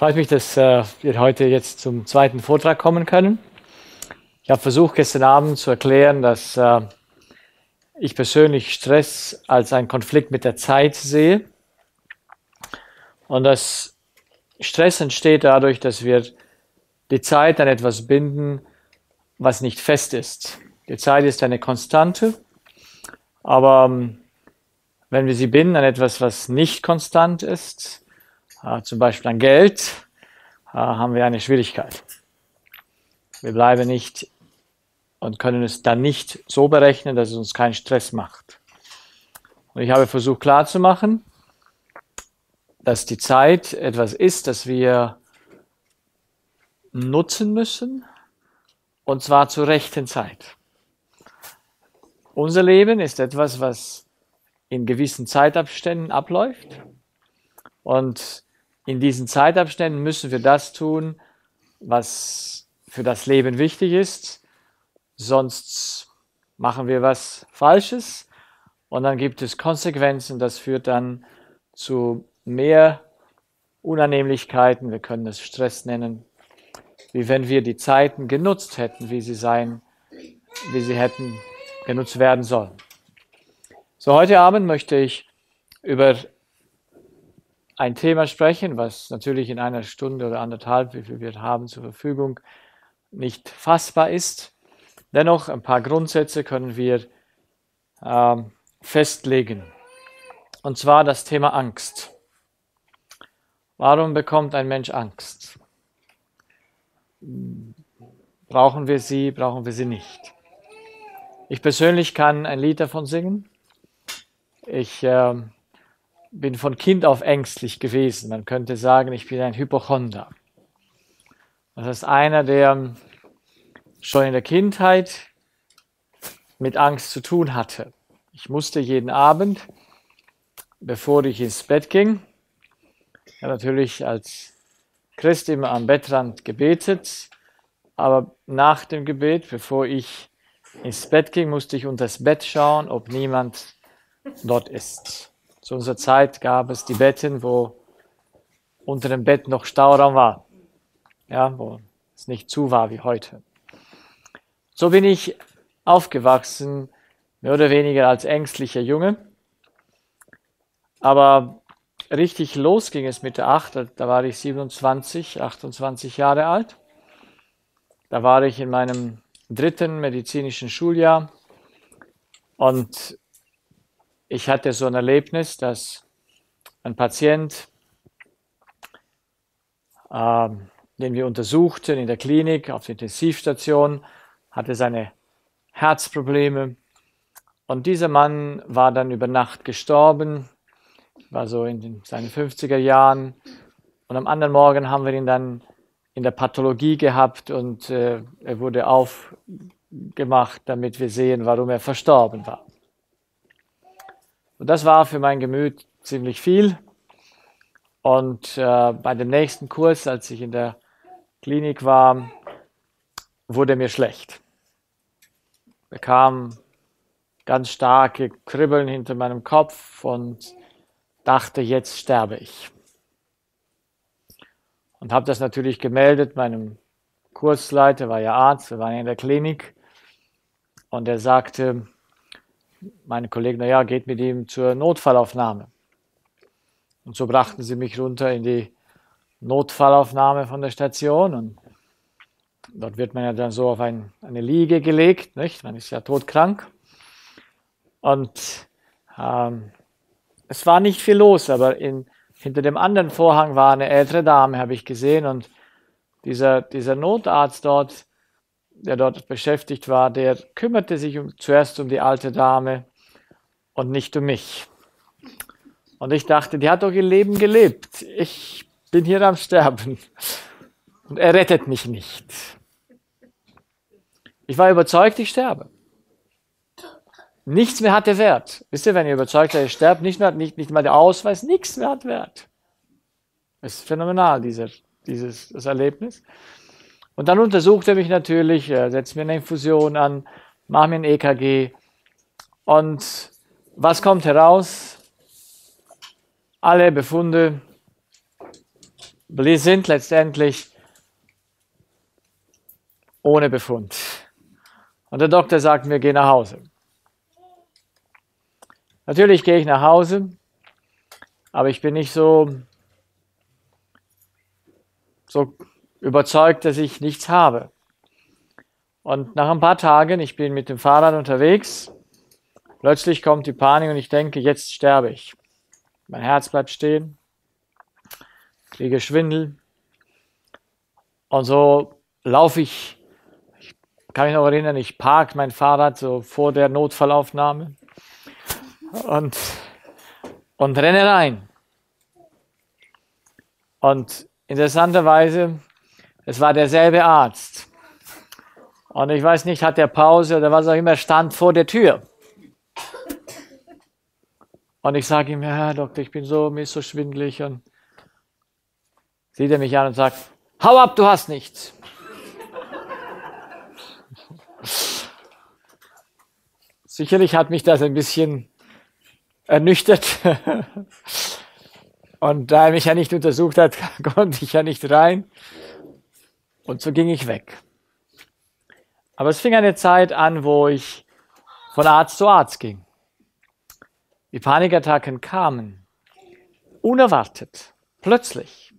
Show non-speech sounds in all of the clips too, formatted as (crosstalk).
Freut mich, dass äh, wir heute jetzt zum zweiten Vortrag kommen können. Ich habe versucht, gestern Abend zu erklären, dass äh, ich persönlich Stress als einen Konflikt mit der Zeit sehe. Und dass Stress entsteht dadurch, dass wir die Zeit an etwas binden, was nicht fest ist. Die Zeit ist eine Konstante, aber ähm, wenn wir sie binden an etwas, was nicht konstant ist, zum Beispiel an Geld, äh, haben wir eine Schwierigkeit. Wir bleiben nicht und können es dann nicht so berechnen, dass es uns keinen Stress macht. Und ich habe versucht klarzumachen, dass die Zeit etwas ist, das wir nutzen müssen, und zwar zur rechten Zeit. Unser Leben ist etwas, was in gewissen Zeitabständen abläuft. Und in diesen Zeitabständen müssen wir das tun, was für das Leben wichtig ist. Sonst machen wir was Falsches und dann gibt es Konsequenzen. Das führt dann zu mehr Unannehmlichkeiten. Wir können es Stress nennen, wie wenn wir die Zeiten genutzt hätten, wie sie sein, wie sie hätten genutzt werden sollen. So, heute Abend möchte ich über ein Thema sprechen, was natürlich in einer Stunde oder anderthalb, wie viel wir haben zur Verfügung, nicht fassbar ist. Dennoch ein paar Grundsätze können wir ähm, festlegen. Und zwar das Thema Angst. Warum bekommt ein Mensch Angst? Brauchen wir sie, brauchen wir sie nicht? Ich persönlich kann ein Lied davon singen. Ich äh, bin von Kind auf ängstlich gewesen. Man könnte sagen, ich bin ein Hypochonder. Das ist einer, der schon in der Kindheit mit Angst zu tun hatte. Ich musste jeden Abend, bevor ich ins Bett ging, ja, natürlich als Christ immer am Bettrand gebetet, aber nach dem Gebet, bevor ich ins Bett ging, musste ich unter das Bett schauen, ob niemand dort ist. Zu unserer Zeit gab es die Betten, wo unter dem Bett noch Stauraum war. Ja, wo es nicht zu war wie heute. So bin ich aufgewachsen, mehr oder weniger als ängstlicher Junge. Aber richtig los ging es mit der Acht, da war ich 27, 28 Jahre alt. Da war ich in meinem dritten medizinischen Schuljahr und ich hatte so ein Erlebnis, dass ein Patient, äh, den wir untersuchten in der Klinik auf der Intensivstation, hatte seine Herzprobleme. Und dieser Mann war dann über Nacht gestorben, war so in den, seinen 50er Jahren. Und am anderen Morgen haben wir ihn dann in der Pathologie gehabt und äh, er wurde aufgemacht, damit wir sehen, warum er verstorben war. Und das war für mein Gemüt ziemlich viel. Und äh, bei dem nächsten Kurs, als ich in der Klinik war, wurde mir schlecht. Bekam ganz starke Kribbeln hinter meinem Kopf und dachte, jetzt sterbe ich. Und habe das natürlich gemeldet meinem Kursleiter, war ja Arzt, wir waren ja in der Klinik. Und er sagte, meine Kollegen, naja, geht mit ihm zur Notfallaufnahme. Und so brachten sie mich runter in die Notfallaufnahme von der Station und dort wird man ja dann so auf ein, eine Liege gelegt, nicht? Man ist ja todkrank. Und ähm, es war nicht viel los, aber in, hinter dem anderen Vorhang war eine ältere Dame, habe ich gesehen, und dieser, dieser Notarzt dort, der dort beschäftigt war, der kümmerte sich um, zuerst um die alte Dame und nicht um mich. Und ich dachte, die hat doch ihr Leben gelebt. Ich bin hier am Sterben. Und er rettet mich nicht. Ich war überzeugt, ich sterbe. Nichts mehr hatte Wert. Wisst ihr, wenn ihr überzeugt seid, ihr sterbt, nicht, mehr, nicht, nicht mal der Ausweis, nichts mehr hat Wert. Das ist phänomenal, dieser, dieses das Erlebnis. Und dann untersucht er mich natürlich, setzt mir eine Infusion an, macht mir ein EKG. Und was kommt heraus? Alle Befunde sind letztendlich ohne Befund. Und der Doktor sagt mir, geh nach Hause. Natürlich gehe ich nach Hause, aber ich bin nicht so, so überzeugt, dass ich nichts habe. Und nach ein paar Tagen, ich bin mit dem Fahrrad unterwegs, plötzlich kommt die Panik und ich denke, jetzt sterbe ich. Mein Herz bleibt stehen, kriege Schwindel. Und so laufe ich, ich kann mich noch erinnern, ich parke mein Fahrrad so vor der Notfallaufnahme und, und renne rein. Und interessanterweise, es war derselbe Arzt. Und ich weiß nicht, hat der Pause oder was auch immer, stand vor der Tür. Und ich sage ihm, ja, Herr Doktor, ich bin so, mir ist so schwindelig. Und sieht er mich an und sagt, hau ab, du hast nichts. Sicherlich hat mich das ein bisschen ernüchtert. Und da er mich ja nicht untersucht hat, (laughs) konnte ich ja nicht rein. Und so ging ich weg. Aber es fing eine Zeit an, wo ich von Arzt zu Arzt ging. Die Panikattacken kamen. Unerwartet. Plötzlich.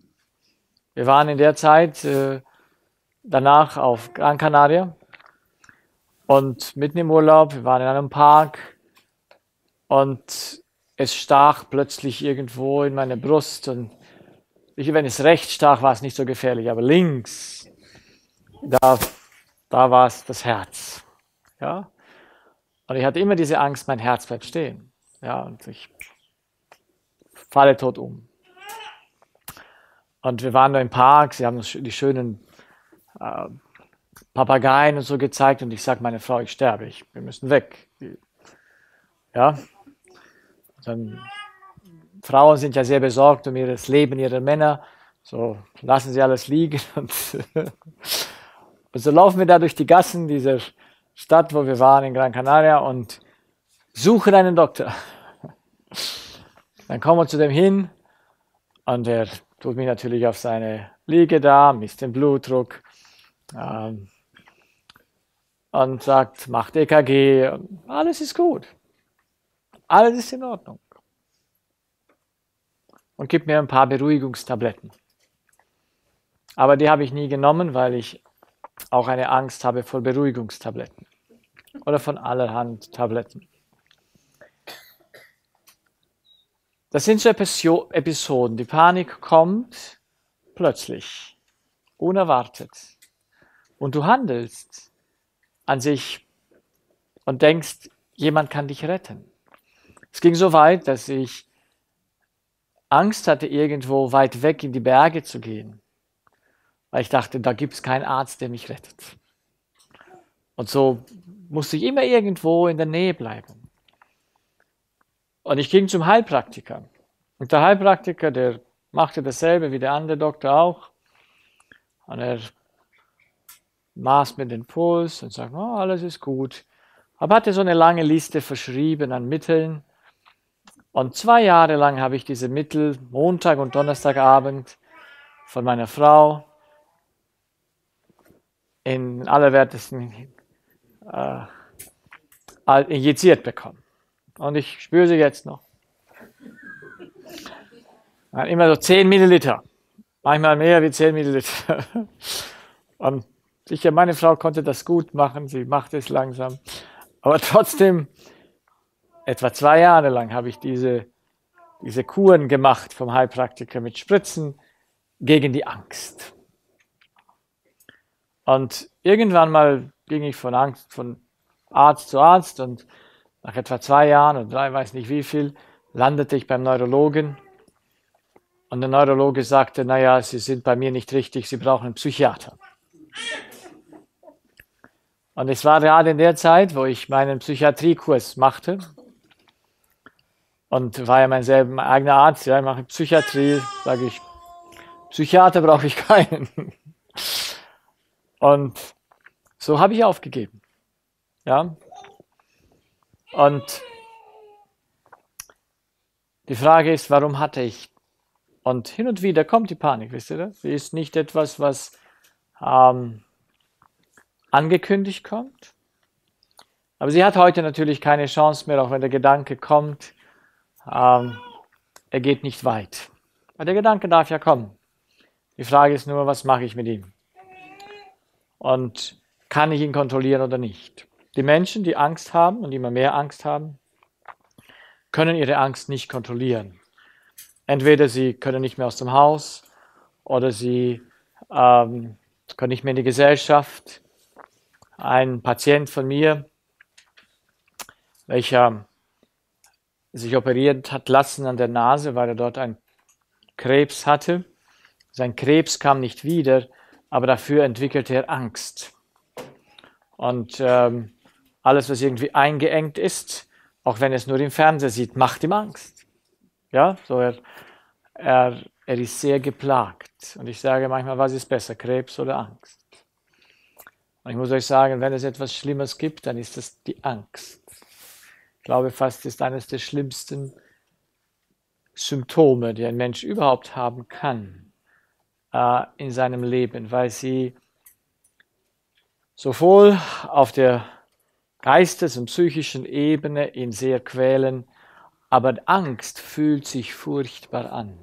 Wir waren in der Zeit äh, danach auf Gran Canaria und mitten im Urlaub, wir waren in einem Park und es stach plötzlich irgendwo in meine Brust und ich, wenn es rechts stach, war es nicht so gefährlich, aber links, da da war es das Herz. Ja? Und ich hatte immer diese Angst, mein Herz bleibt stehen. Ja, und ich falle tot um. Und wir waren da im Park, sie haben uns die schönen äh, Papageien und so gezeigt und ich sage meine Frau, ich sterbe, ich, wir müssen weg. Ja, dann, Frauen sind ja sehr besorgt um das Leben ihrer Männer, so lassen sie alles liegen und (laughs) Und so laufen wir da durch die Gassen dieser Stadt, wo wir waren in Gran Canaria und suchen einen Doktor. Dann kommen wir zu dem hin und er tut mich natürlich auf seine Liege da, misst den Blutdruck ähm, und sagt, macht EKG, alles ist gut. Alles ist in Ordnung. Und gibt mir ein paar Beruhigungstabletten. Aber die habe ich nie genommen, weil ich auch eine Angst habe vor Beruhigungstabletten oder von allerhand Tabletten. Das sind so Episoden. Die Panik kommt plötzlich, unerwartet. Und du handelst an sich und denkst, jemand kann dich retten. Es ging so weit, dass ich Angst hatte, irgendwo weit weg in die Berge zu gehen weil ich dachte, da gibt es keinen Arzt, der mich rettet. Und so musste ich immer irgendwo in der Nähe bleiben. Und ich ging zum Heilpraktiker. Und der Heilpraktiker, der machte dasselbe wie der andere Doktor auch. Und er maß mir den Puls und sagte, oh, alles ist gut. Aber hatte so eine lange Liste verschrieben an Mitteln. Und zwei Jahre lang habe ich diese Mittel Montag und Donnerstagabend von meiner Frau in allerwertesten äh, injiziert bekommen. Und ich spüre sie jetzt noch. Immer so 10 Milliliter. Manchmal mehr wie 10 Milliliter. (laughs) Und sicher, meine Frau konnte das gut machen. Sie macht es langsam. Aber trotzdem, etwa zwei Jahre lang habe ich diese, diese Kuren gemacht vom Heilpraktiker mit Spritzen gegen die Angst. Und irgendwann mal ging ich von Angst, von Arzt zu Arzt und nach etwa zwei Jahren oder drei, weiß nicht wie viel, landete ich beim Neurologen. Und der Neurologe sagte, naja, Sie sind bei mir nicht richtig, Sie brauchen einen Psychiater. Und es war gerade in der Zeit, wo ich meinen Psychiatriekurs machte. Und war ja mein, selber, eigener Arzt, ja, ich mache Psychiatrie, sage ich, Psychiater brauche ich keinen. Und so habe ich aufgegeben. Ja. Und die Frage ist, warum hatte ich Und hin und wieder kommt die Panik, wisst ihr das? Sie ist nicht etwas, was ähm, angekündigt kommt. Aber sie hat heute natürlich keine Chance mehr, auch wenn der Gedanke kommt. Ähm, er geht nicht weit. Aber der Gedanke darf ja kommen. Die Frage ist nur, was mache ich mit ihm? Und kann ich ihn kontrollieren oder nicht? Die Menschen, die Angst haben und immer mehr Angst haben, können ihre Angst nicht kontrollieren. Entweder sie können nicht mehr aus dem Haus oder sie ähm, können nicht mehr in die Gesellschaft. Ein Patient von mir, welcher sich operiert hat lassen an der Nase, weil er dort einen Krebs hatte. Sein Krebs kam nicht wieder, aber dafür entwickelte er Angst. Und ähm, alles, was irgendwie eingeengt ist, auch wenn er es nur im Fernsehen sieht, macht ihm Angst. Ja, so er, er, er ist sehr geplagt. Und ich sage manchmal, was ist besser, Krebs oder Angst? Und ich muss euch sagen, wenn es etwas Schlimmes gibt, dann ist es die Angst. Ich glaube fast, ist eines der schlimmsten Symptome, die ein Mensch überhaupt haben kann äh, in seinem Leben, weil sie sowohl auf der geistes- und psychischen Ebene ihn sehr quälen, aber Angst fühlt sich furchtbar an.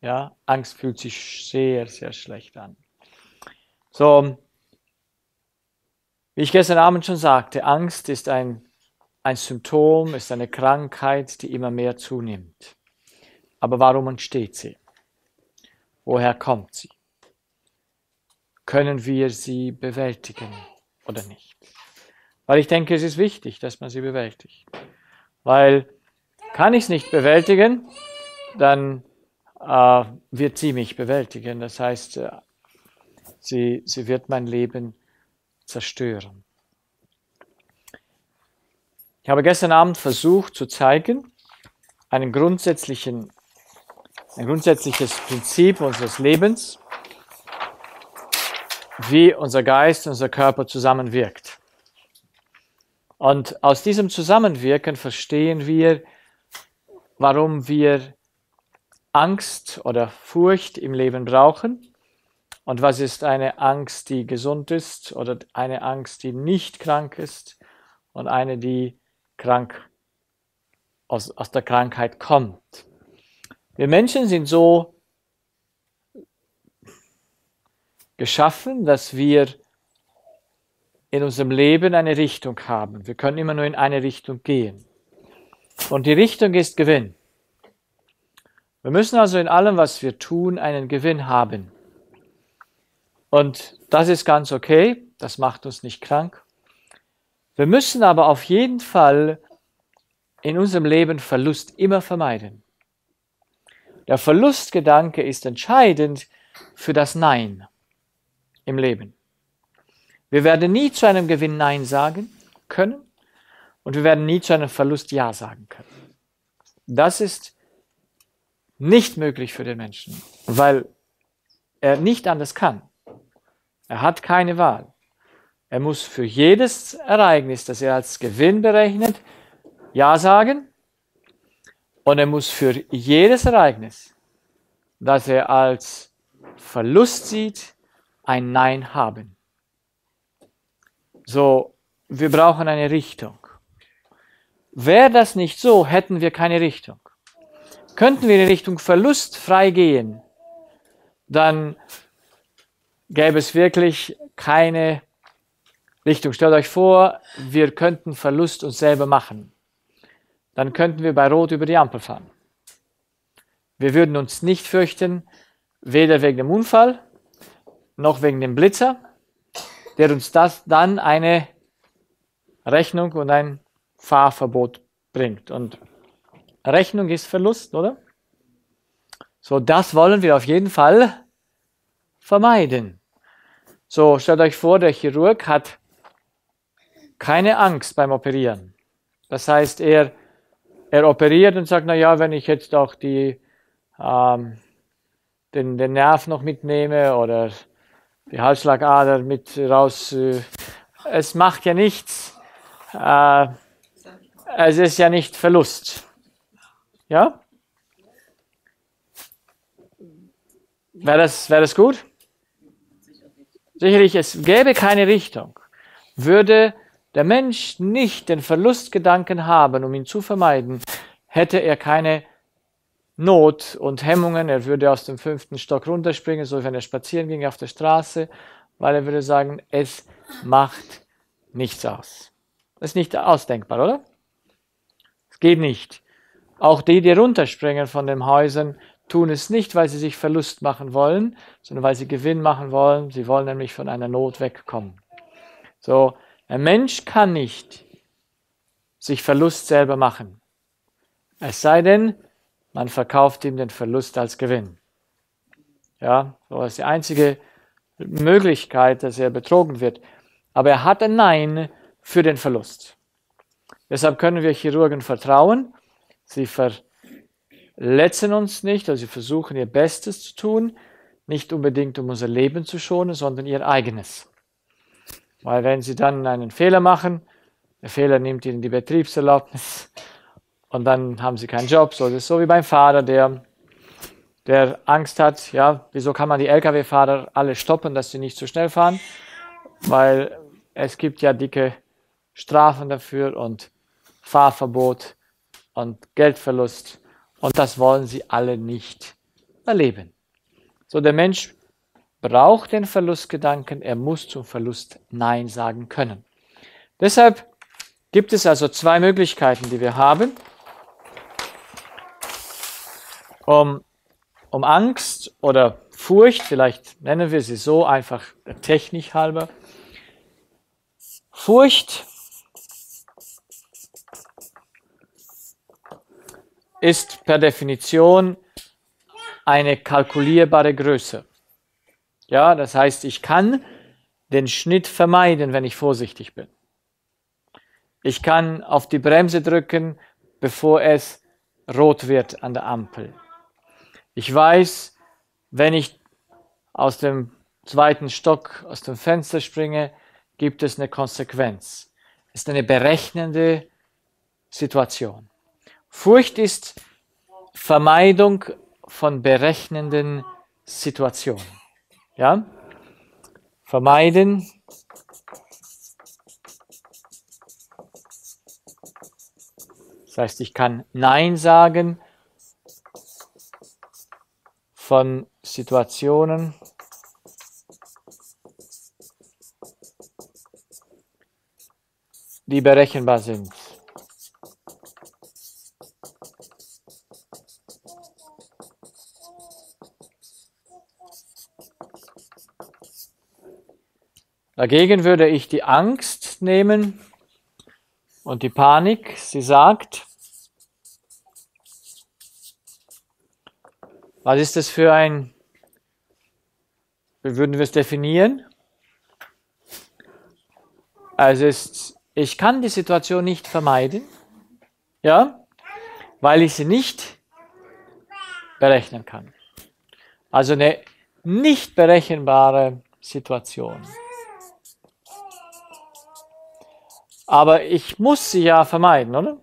Ja, Angst fühlt sich sehr, sehr schlecht an. So, wie ich gestern Abend schon sagte, Angst ist ein, ein Symptom, ist eine Krankheit, die immer mehr zunimmt. Aber warum entsteht sie? Woher kommt sie? Können wir sie bewältigen oder nicht? Weil ich denke, es ist wichtig, dass man sie bewältigt. Weil kann ich es nicht bewältigen, dann äh, wird sie mich bewältigen. Das heißt, äh, sie, sie wird mein Leben zerstören. Ich habe gestern Abend versucht zu zeigen, einen grundsätzlichen ein grundsätzliches Prinzip unseres Lebens, wie unser Geist, unser Körper zusammenwirkt. Und aus diesem Zusammenwirken verstehen wir, warum wir Angst oder Furcht im Leben brauchen und was ist eine Angst, die gesund ist oder eine Angst, die nicht krank ist und eine, die krank aus, aus der Krankheit kommt. Wir Menschen sind so geschaffen, dass wir in unserem Leben eine Richtung haben. Wir können immer nur in eine Richtung gehen. Und die Richtung ist Gewinn. Wir müssen also in allem, was wir tun, einen Gewinn haben. Und das ist ganz okay, das macht uns nicht krank. Wir müssen aber auf jeden Fall in unserem Leben Verlust immer vermeiden. Der Verlustgedanke ist entscheidend für das Nein im Leben. Wir werden nie zu einem Gewinn Nein sagen können und wir werden nie zu einem Verlust Ja sagen können. Das ist nicht möglich für den Menschen, weil er nicht anders kann. Er hat keine Wahl. Er muss für jedes Ereignis, das er als Gewinn berechnet, Ja sagen und er muss für jedes Ereignis, das er als Verlust sieht, ein Nein haben. So, wir brauchen eine Richtung. Wäre das nicht so, hätten wir keine Richtung. Könnten wir in Richtung Verlust frei gehen, dann gäbe es wirklich keine Richtung. Stellt euch vor, wir könnten Verlust uns selber machen dann könnten wir bei Rot über die Ampel fahren. Wir würden uns nicht fürchten, weder wegen dem Unfall noch wegen dem Blitzer, der uns das dann eine Rechnung und ein Fahrverbot bringt. Und Rechnung ist Verlust, oder? So, das wollen wir auf jeden Fall vermeiden. So, stellt euch vor, der Chirurg hat keine Angst beim Operieren. Das heißt, er er operiert und sagt, na ja, wenn ich jetzt auch die, ähm, den, den Nerv noch mitnehme oder die Halsschlagader mit raus, äh, es macht ja nichts. Äh, es ist ja nicht Verlust. Ja? Wäre das, wäre das gut? Sicherlich, es gäbe keine Richtung. Würde der Mensch nicht den Verlustgedanken haben, um ihn zu vermeiden, hätte er keine Not und Hemmungen. Er würde aus dem fünften Stock runterspringen, so wie wenn er spazieren ging auf der Straße, weil er würde sagen, es macht nichts aus. Das ist nicht ausdenkbar, oder? Es geht nicht. Auch die, die runterspringen von den Häusern, tun es nicht, weil sie sich Verlust machen wollen, sondern weil sie Gewinn machen wollen. Sie wollen nämlich von einer Not wegkommen. So, ein Mensch kann nicht sich Verlust selber machen. Es sei denn, man verkauft ihm den Verlust als Gewinn. Ja, so ist die einzige Möglichkeit, dass er betrogen wird. Aber er hat ein Nein für den Verlust. Deshalb können wir Chirurgen vertrauen. Sie verletzen uns nicht, also sie versuchen ihr Bestes zu tun, nicht unbedingt um unser Leben zu schonen, sondern ihr eigenes. Weil wenn sie dann einen Fehler machen, der Fehler nimmt ihnen die Betriebserlaubnis (laughs) und dann haben sie keinen Job. So, das ist so wie beim Fahrer, der, der Angst hat, ja, wieso kann man die Lkw-Fahrer alle stoppen, dass sie nicht zu schnell fahren? Weil es gibt ja dicke Strafen dafür und Fahrverbot und Geldverlust und das wollen sie alle nicht erleben. So, der Mensch braucht den Verlustgedanken, er muss zum Verlust Nein sagen können. Deshalb gibt es also zwei Möglichkeiten, die wir haben, um, um Angst oder Furcht, vielleicht nennen wir sie so einfach technisch halber. Furcht ist per Definition eine kalkulierbare Größe. Ja, das heißt, ich kann den Schnitt vermeiden, wenn ich vorsichtig bin. Ich kann auf die Bremse drücken, bevor es rot wird an der Ampel. Ich weiß, wenn ich aus dem zweiten Stock aus dem Fenster springe, gibt es eine Konsequenz. Es ist eine berechnende Situation. Furcht ist Vermeidung von berechnenden Situationen. Ja? Vermeiden. Das heißt, ich kann Nein sagen von Situationen, die berechenbar sind. Dagegen würde ich die Angst nehmen und die Panik. Sie sagt, was ist das für ein, wie würden wir es definieren? Also ist, ich kann die Situation nicht vermeiden, ja, weil ich sie nicht berechnen kann. Also eine nicht berechenbare Situation. Aber ich muss sie ja vermeiden, oder?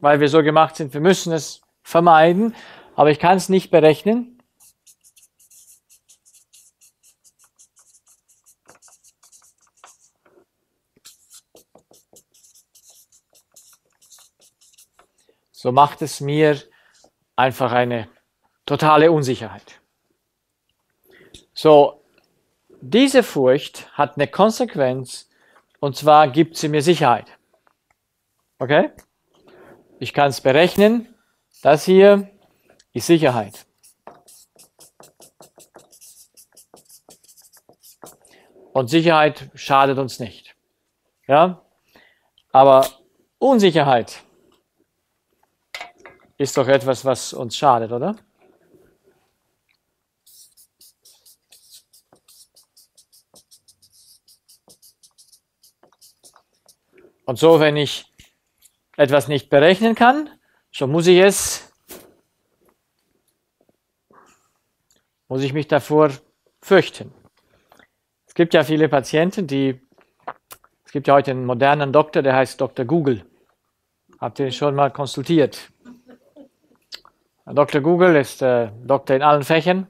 Weil wir so gemacht sind, wir müssen es vermeiden, aber ich kann es nicht berechnen. So macht es mir einfach eine totale Unsicherheit. So, diese Furcht hat eine Konsequenz, und zwar gibt sie mir Sicherheit. Okay? Ich kann es berechnen. Das hier ist Sicherheit. Und Sicherheit schadet uns nicht. Ja? Aber Unsicherheit ist doch etwas, was uns schadet, oder? Und so, wenn ich etwas nicht berechnen kann, so muss ich es, muss ich mich davor fürchten. Es gibt ja viele Patienten, die, es gibt ja heute einen modernen Doktor, der heißt Dr. Google. Habt ihr ihn schon mal konsultiert? Dr. Google ist äh, Doktor in allen Fächern.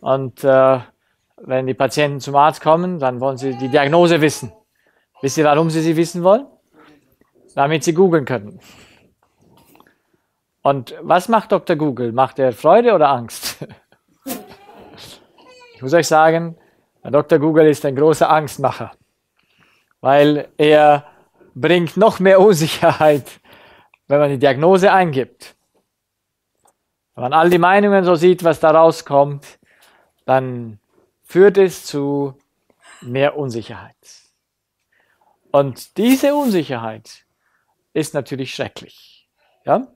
Und äh, wenn die Patienten zum Arzt kommen, dann wollen sie die Diagnose wissen. Wisst ihr, warum sie sie wissen wollen? Damit sie googeln können. Und was macht Dr. Google? Macht er Freude oder Angst? (laughs) Ich muss euch sagen, Dr. Google ist ein großer Angstmacher, weil er bringt noch mehr Unsicherheit, wenn man die Diagnose eingibt. Wenn man all die Meinungen so sieht, was da rauskommt, dann führt es zu mehr Unsicherheit. Und diese Unsicherheit ist natürlich schrecklich. Ja?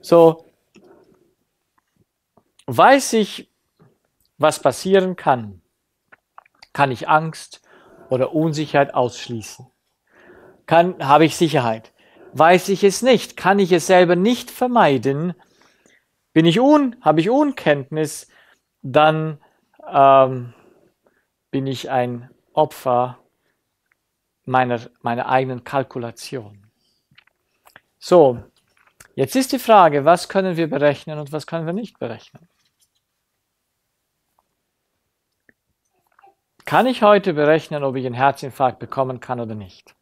So, weiß ich, was passieren kann, kann ich Angst oder Unsicherheit ausschließen. Kann, habe ich Sicherheit. Weiß ich es nicht, kann ich es selber nicht vermeiden, bin ich un, habe ich Unkenntnis, dann ähm, bin ich ein Opfer meiner, meiner eigenen Kalkulation. So, jetzt ist die Frage, was können wir berechnen und was können wir nicht berechnen? Kann ich heute berechnen, ob ich einen Herzinfarkt bekommen kann oder nicht?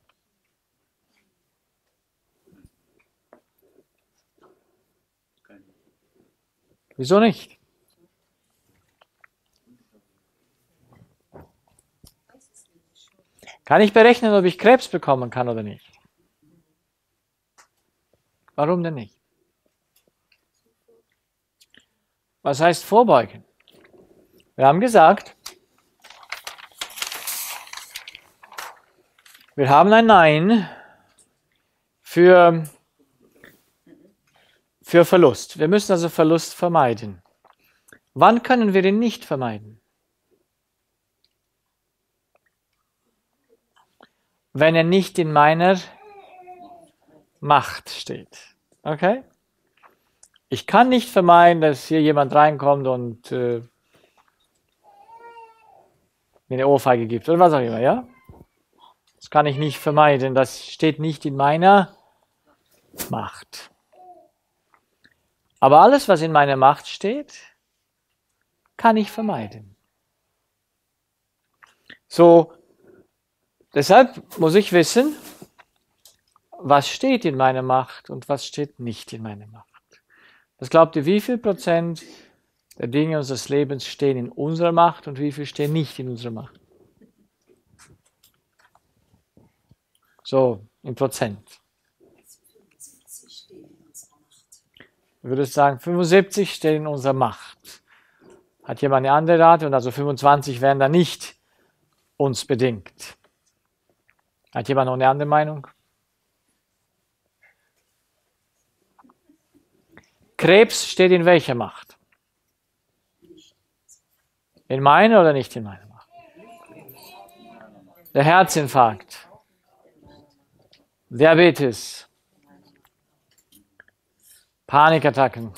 Wieso nicht? Kann ich berechnen, ob ich Krebs bekommen kann oder nicht? Warum denn nicht? Was heißt vorbeugen? Wir haben gesagt, Wir haben ein Nein für, für Verlust. Wir müssen also Verlust vermeiden. Wann können wir den nicht vermeiden? Wenn er nicht in meiner Macht steht. Okay? Ich kann nicht vermeiden, dass hier jemand reinkommt und äh, mir eine Ohrfeige gibt oder was auch immer, ja? Das kann ich nicht vermeiden. Das steht nicht in meiner Macht. Aber alles, was in meiner Macht steht, kann ich vermeiden. So, deshalb muss ich wissen, was steht in meiner Macht und was steht nicht in meiner Macht. Was glaubt ihr, wie viel Prozent der Dinge unseres Lebens stehen in unserer Macht und wie viel stehen nicht in unserer Macht? So, in Prozent. Ich würde sagen, 75 stehen in unserer Macht. Hat jemand eine andere Rate? Und also 25 wären da nicht uns bedingt. Hat jemand noch eine andere Meinung? Krebs steht in welcher Macht? In meiner oder nicht in meiner Macht? Der Herzinfarkt. Diabetes, Panikattacken.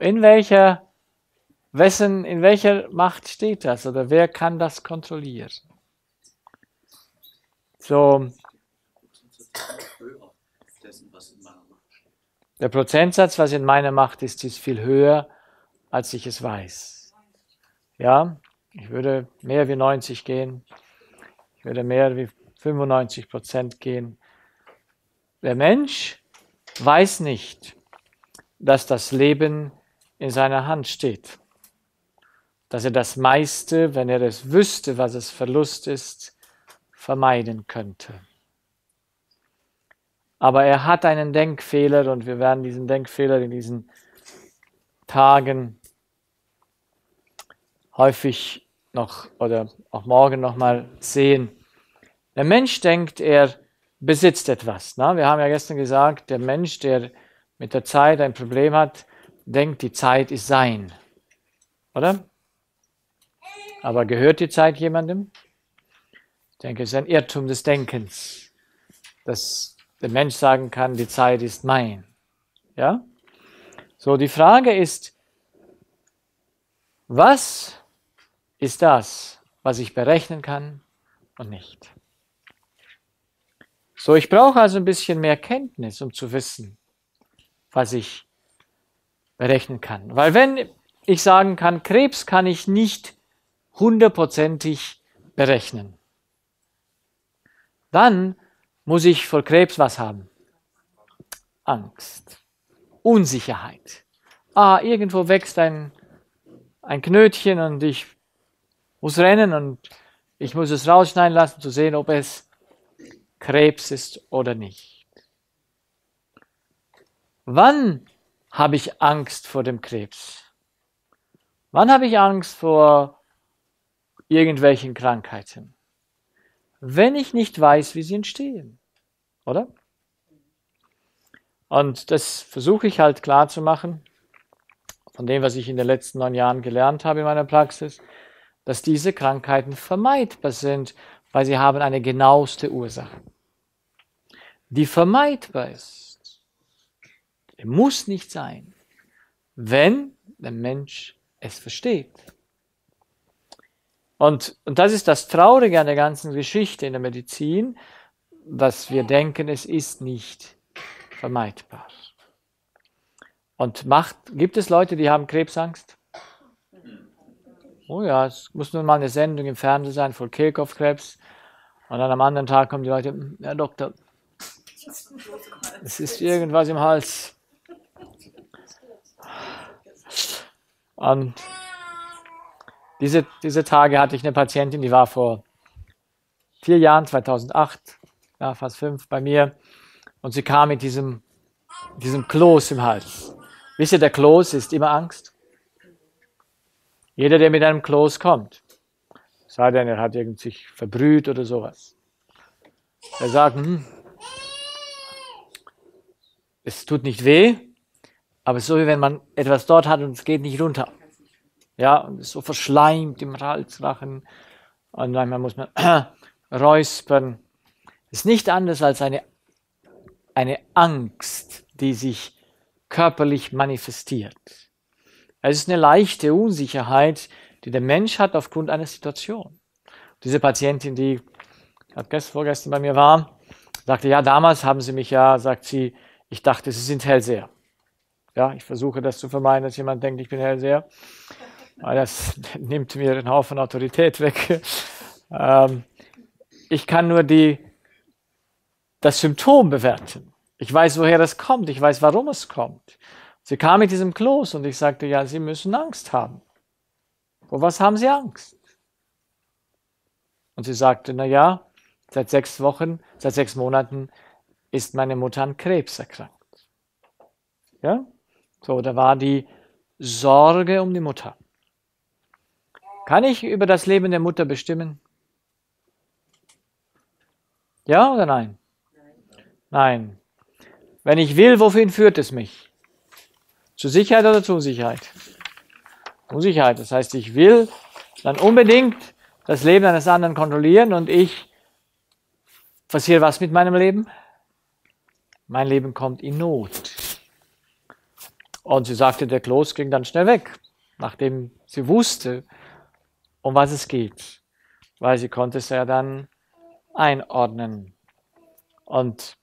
In welcher, wessen, in welcher Macht steht das oder wer kann das kontrollieren? So, der Prozentsatz, was in meiner Macht ist, ist viel höher, als ich es weiß. Ja, ich würde mehr wie 90 gehen. Ich würde mehr wie 95 Prozent gehen. Der Mensch weiß nicht, dass das Leben in seiner Hand steht. Dass er das meiste, wenn er es wüsste, was es Verlust ist, vermeiden könnte. Aber er hat einen Denkfehler und wir werden diesen Denkfehler in diesen Tagen häufig noch oder auch morgen noch mal sehen. Der Mensch denkt, er besitzt etwas. Na? Wir haben ja gestern gesagt, der Mensch, der mit der Zeit ein Problem hat, denkt, die Zeit ist sein. Oder? Aber gehört die Zeit jemandem? Ich denke, es ist ein Irrtum des Denkens, dass der Mensch sagen kann, die Zeit ist mein. Ja? So, die Frage ist, was ist das, was ich berechnen kann und nicht. So, ich brauche also ein bisschen mehr Kenntnis, um zu wissen, was ich berechnen kann. Weil wenn ich sagen kann, Krebs kann ich nicht hundertprozentig berechnen, dann muss ich vor Krebs was haben? Angst, Unsicherheit. Ah, irgendwo wächst ein, ein Knötchen und ich muss rennen und ich muss es rausschneiden lassen, zu sehen, ob es Krebs ist oder nicht. Wann habe ich Angst vor dem Krebs? Wann habe ich Angst vor irgendwelchen Krankheiten? Wenn ich nicht weiß, wie sie entstehen, oder? Und das versuche ich halt klar zu machen, von dem, was ich in den letzten neun Jahren gelernt habe in meiner Praxis, dass diese Krankheiten vermeidbar sind, weil sie haben eine genaueste Ursache, die vermeidbar ist. Die muss nicht sein, wenn der Mensch es versteht. Und, und das ist das Traurige an der ganzen Geschichte in der Medizin, dass wir denken, es ist nicht vermeidbar. Und macht, gibt es Leute, die haben Krebsangst? Oh ja, es muss nun mal eine Sendung im Fernsehen sein voll Kehlkopfkrebs. Und dann am anderen Tag kommen die Leute, hm, Herr Doktor, es ist irgendwas im Hals. Und diese, diese Tage hatte ich eine Patientin, die war vor vier Jahren, 2008, ja, fast fünf, bei mir. Und sie kam mit diesem, diesem Kloß im Hals. Wisst ihr, der Kloß ist immer Angst. Jeder, der mit einem Kloß kommt, sei denn, er hat irgendwie sich verbrüht oder sowas. Er sagt, hm, es tut nicht weh, aber es ist so, wie wenn man etwas dort hat und es geht nicht runter. Ja, und so verschleimt im Halsrachen. Und manchmal muss man (clears throat) räuspern. Es ist nicht anders als eine, eine Angst, die sich körperlich manifestiert. Es ist eine leichte Unsicherheit, die der Mensch hat aufgrund einer Situation. Diese Patientin, die gestern, vorgestern bei mir war, sagte, ja, damals haben sie mich ja, sagt sie, ich dachte, sie sind Hellseher. Ja, ich versuche das zu vermeiden, dass jemand denkt, ich bin Hellseher. Weil das (laughs) nimmt mir einen Haufen Autorität weg. Ähm, ich kann nur die, das Symptom bewerten. Ich weiß, woher das kommt. Ich weiß, warum es kommt. Sie kam mit diesem Kloß und ich sagte, ja, Sie müssen Angst haben. Vor was haben Sie Angst? Und sie sagte, na ja, seit sechs Wochen, seit sechs Monaten ist meine Mutter an Krebs erkrankt. Ja? So, da war die Sorge um die Mutter. Kann ich über das Leben der Mutter bestimmen? Ja oder nein? Nein. Wenn ich will, wohin führt es mich? Zur Sicherheit oder zur Unsicherheit? Unsicherheit. Das heißt, ich will dann unbedingt das Leben eines anderen kontrollieren und ich passiert was mit meinem Leben? Mein Leben kommt in Not. Und sie sagte, der Kloß ging dann schnell weg, nachdem sie wusste, um was es geht, weil sie konnte es ja dann einordnen. Und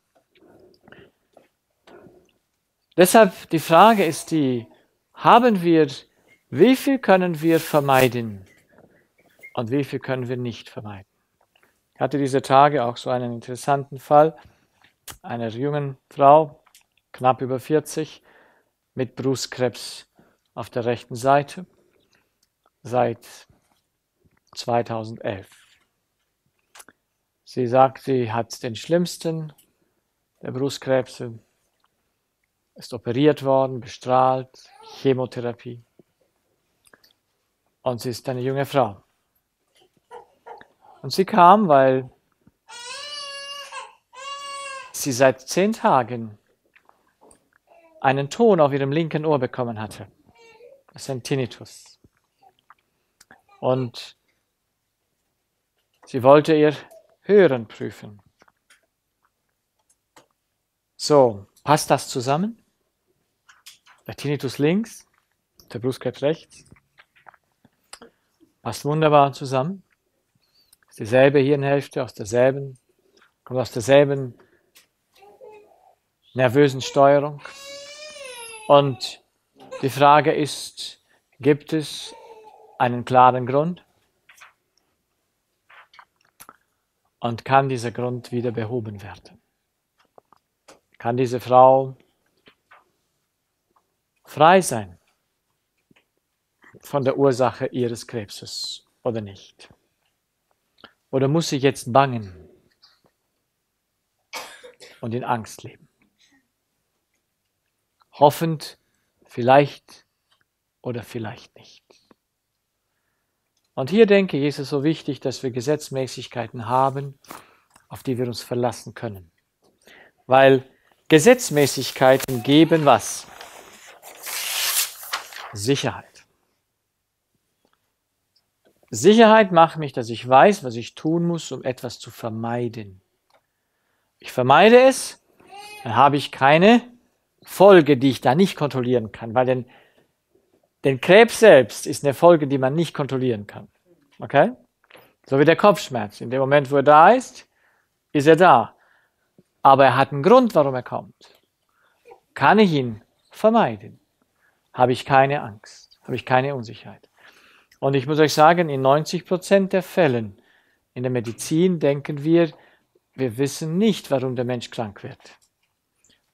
deshalb die Frage ist die, haben wir, wie viel können wir vermeiden und wie viel können wir nicht vermeiden? Ich hatte diese Tage auch so einen interessanten Fall einer jungen Frau, knapp über 40, mit Brustkrebs auf der rechten Seite seit 2011. Sie sagt, sie hat den schlimmsten der Brustkrebse, ist operiert worden, bestrahlt, Chemotherapie. Und sie ist eine junge Frau. Und sie kam, weil sie seit zehn Tagen einen Ton auf ihrem linken Ohr bekommen hatte. Das ist ein Tinnitus. Und sie wollte ihr Hören prüfen. So, passt das zusammen? Der Tinnitus links, der Brustkrebs rechts. Passt wunderbar zusammen. Ist dieselbe Hirnhälfte, aus derselben, kommt aus derselben nervösen Steuerung. Und Die Frage ist, gibt es einen klaren Grund? Und kann dieser Grund wieder behoben werden? Kann diese Frau frei sein von der Ursache ihres Krebses oder nicht? Oder muss sie jetzt bangen und in Angst leben? Hoffend, vielleicht oder vielleicht nicht. Und hier denke ich, ist es so wichtig, dass wir Gesetzmäßigkeiten haben, auf die wir uns verlassen können. Weil Gesetzmäßigkeiten geben was? Sicherheit. Sicherheit macht mich, dass ich weiß, was ich tun muss, um etwas zu vermeiden. Ich vermeide es, dann habe ich keine Folge, die ich da nicht kontrollieren kann, weil den, den Krebs selbst ist eine Folge, die man nicht kontrollieren kann. Okay? So wie der Kopfschmerz. In dem Moment, wo er da ist, ist er da. Aber er hat einen Grund, warum er kommt. Kann ich ihn vermeiden? Habe ich keine Angst? Habe ich keine Unsicherheit? Und ich muss euch sagen, in 90 Prozent der Fällen in der Medizin denken wir, wir wissen nicht, warum der Mensch krank wird.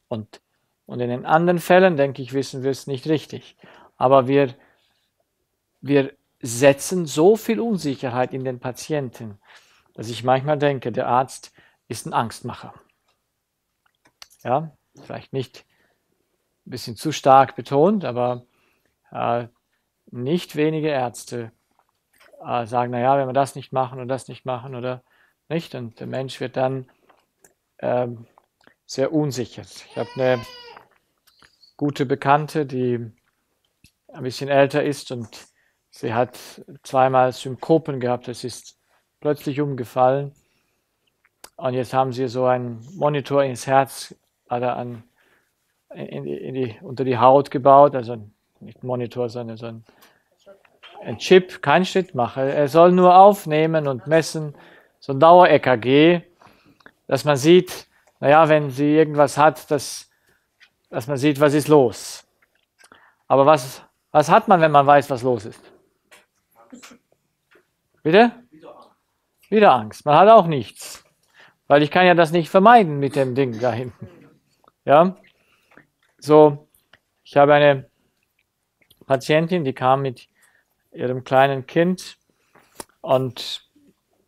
Und, und in den anderen Fällen, denke ich, wissen wir es nicht richtig. Aber wir, wir setzen so viel Unsicherheit in den Patienten, dass ich manchmal denke, der Arzt ist ein Angstmacher. Ja, vielleicht nicht ein bisschen zu stark betont, aber äh, nicht wenige Ärzte äh, sagen, naja, wenn wir das nicht machen und das nicht machen oder nicht, und der Mensch wird dann ähm, sehr unsicher. Ich habe eine gute Bekannte, die ein bisschen älter ist und sie hat zweimal Synkopen gehabt. Es ist plötzlich umgefallen. Und jetzt haben sie so einen Monitor ins Herz also an, in in die, unter die Haut gebaut, also nicht Monitor, sondern so ein, ein Chip, kein Schrittmacher. Er soll nur aufnehmen und messen, so ein Dauer-EKG, dass man sieht, naja, wenn sie irgendwas hat, dass, dass man sieht, was ist los. Aber was, was hat man, wenn man weiß, was los ist? Bitte? Wieder Angst. Man hat auch nichts. Weil ich kann ja das nicht vermeiden mit dem Ding da hinten. Ja, so, ich habe eine Patientin, die kam mit ihrem kleinen Kind und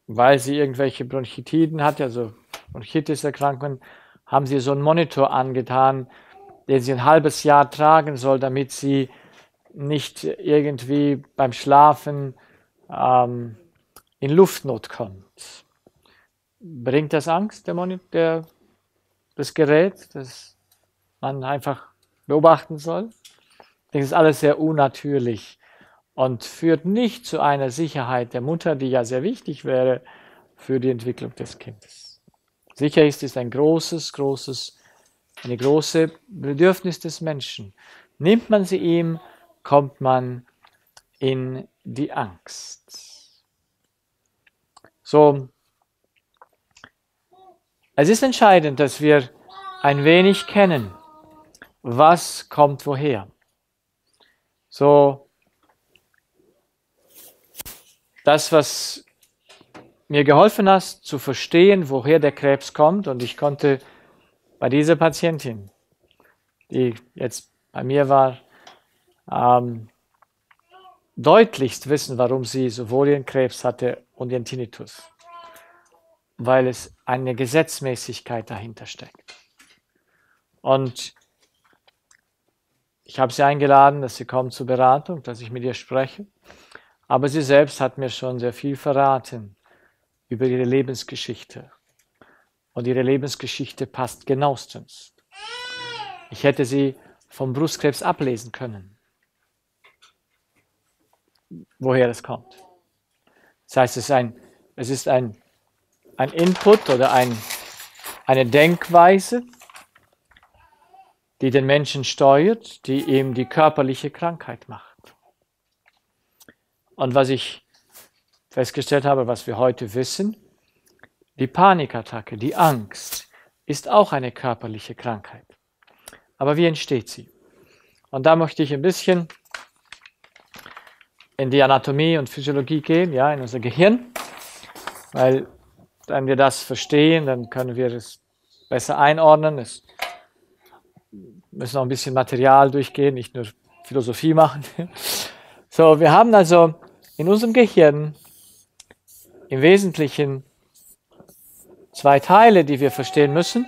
weil sie irgendwelche Bronchitiden hat, also Bronchitis-Erkrankungen, haben sie so einen Monitor angetan, den sie ein halbes Jahr tragen soll, damit sie nicht irgendwie beim Schlafen ähm, in Luftnot kommt. Bringt das Angst, der, Monitor, der das Gerät, das man einfach beobachten soll. Das ist alles sehr unnatürlich und führt nicht zu einer Sicherheit der Mutter, die ja sehr wichtig wäre für die Entwicklung des Kindes. Sicher ist es ein großes, großes, eine große Bedürfnis des Menschen. Nimmt man sie ihm, kommt man in die Angst. So, es ist entscheidend, dass wir ein wenig kennen, was kommt woher. So, das, was mir geholfen hat, zu verstehen, woher der Krebs kommt, und ich konnte bei dieser Patientin, die jetzt bei mir war, ähm, deutlichst wissen, warum sie sowohl ihren Krebs hatte und ihren Tinnitus weil es eine Gesetzmäßigkeit dahinter steckt. Und ich habe sie eingeladen, dass sie kommt zur Beratung, dass ich mit ihr spreche. Aber sie selbst hat mir schon sehr viel verraten über ihre Lebensgeschichte. Und ihre Lebensgeschichte passt genauestens. Ich hätte sie vom Brustkrebs ablesen können, woher das kommt. Das heißt, es ist ein, es ist ein ein Input oder ein, eine Denkweise, die den Menschen steuert, die ihm die körperliche Krankheit macht. Und was ich festgestellt habe, was wir heute wissen, die Panikattacke, die Angst ist auch eine körperliche Krankheit. Aber wie entsteht sie? Und da möchte ich ein bisschen in die Anatomie und Physiologie gehen, ja, in unser Gehirn, weil wenn wir das verstehen, dann können wir es besser einordnen. Es müssen auch ein bisschen Material durchgehen, nicht nur Philosophie machen. (laughs) So, wir haben also in unserem Gehirn im Wesentlichen zwei Teile, die wir verstehen müssen.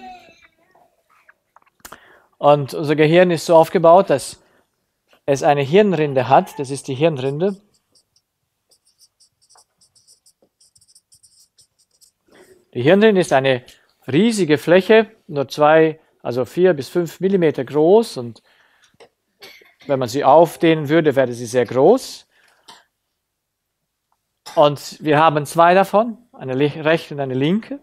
Und unser Gehirn ist so aufgebaut, dass es eine Hirnrinde hat. Das ist die Hirnrinde. Die Hirnrinde ist eine riesige Fläche, nur zwei, also vier bis fünf Millimeter groß und wenn man sie aufdehnen würde, wäre sie sehr groß. Und wir haben zwei davon, eine rechte und eine linke.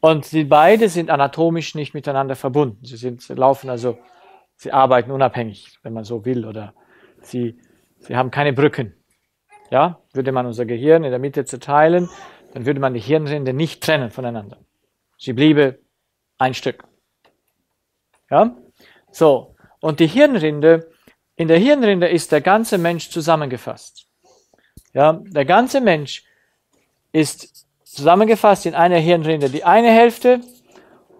Und die beide sind anatomisch nicht miteinander verbunden. Sie, sind, laufen also, sie arbeiten unabhängig, wenn man so will, oder sie, sie haben keine Brücken. Ja, würde man unser Gehirn in der Mitte zerteilen, dann würde man die Hirnrinde nicht trennen voneinander. Sie bliebe ein Stück. Ja, so. Und die Hirnrinde, in der Hirnrinde ist der ganze Mensch zusammengefasst. Ja, der ganze Mensch ist zusammengefasst in einer Hirnrinde die eine Hälfte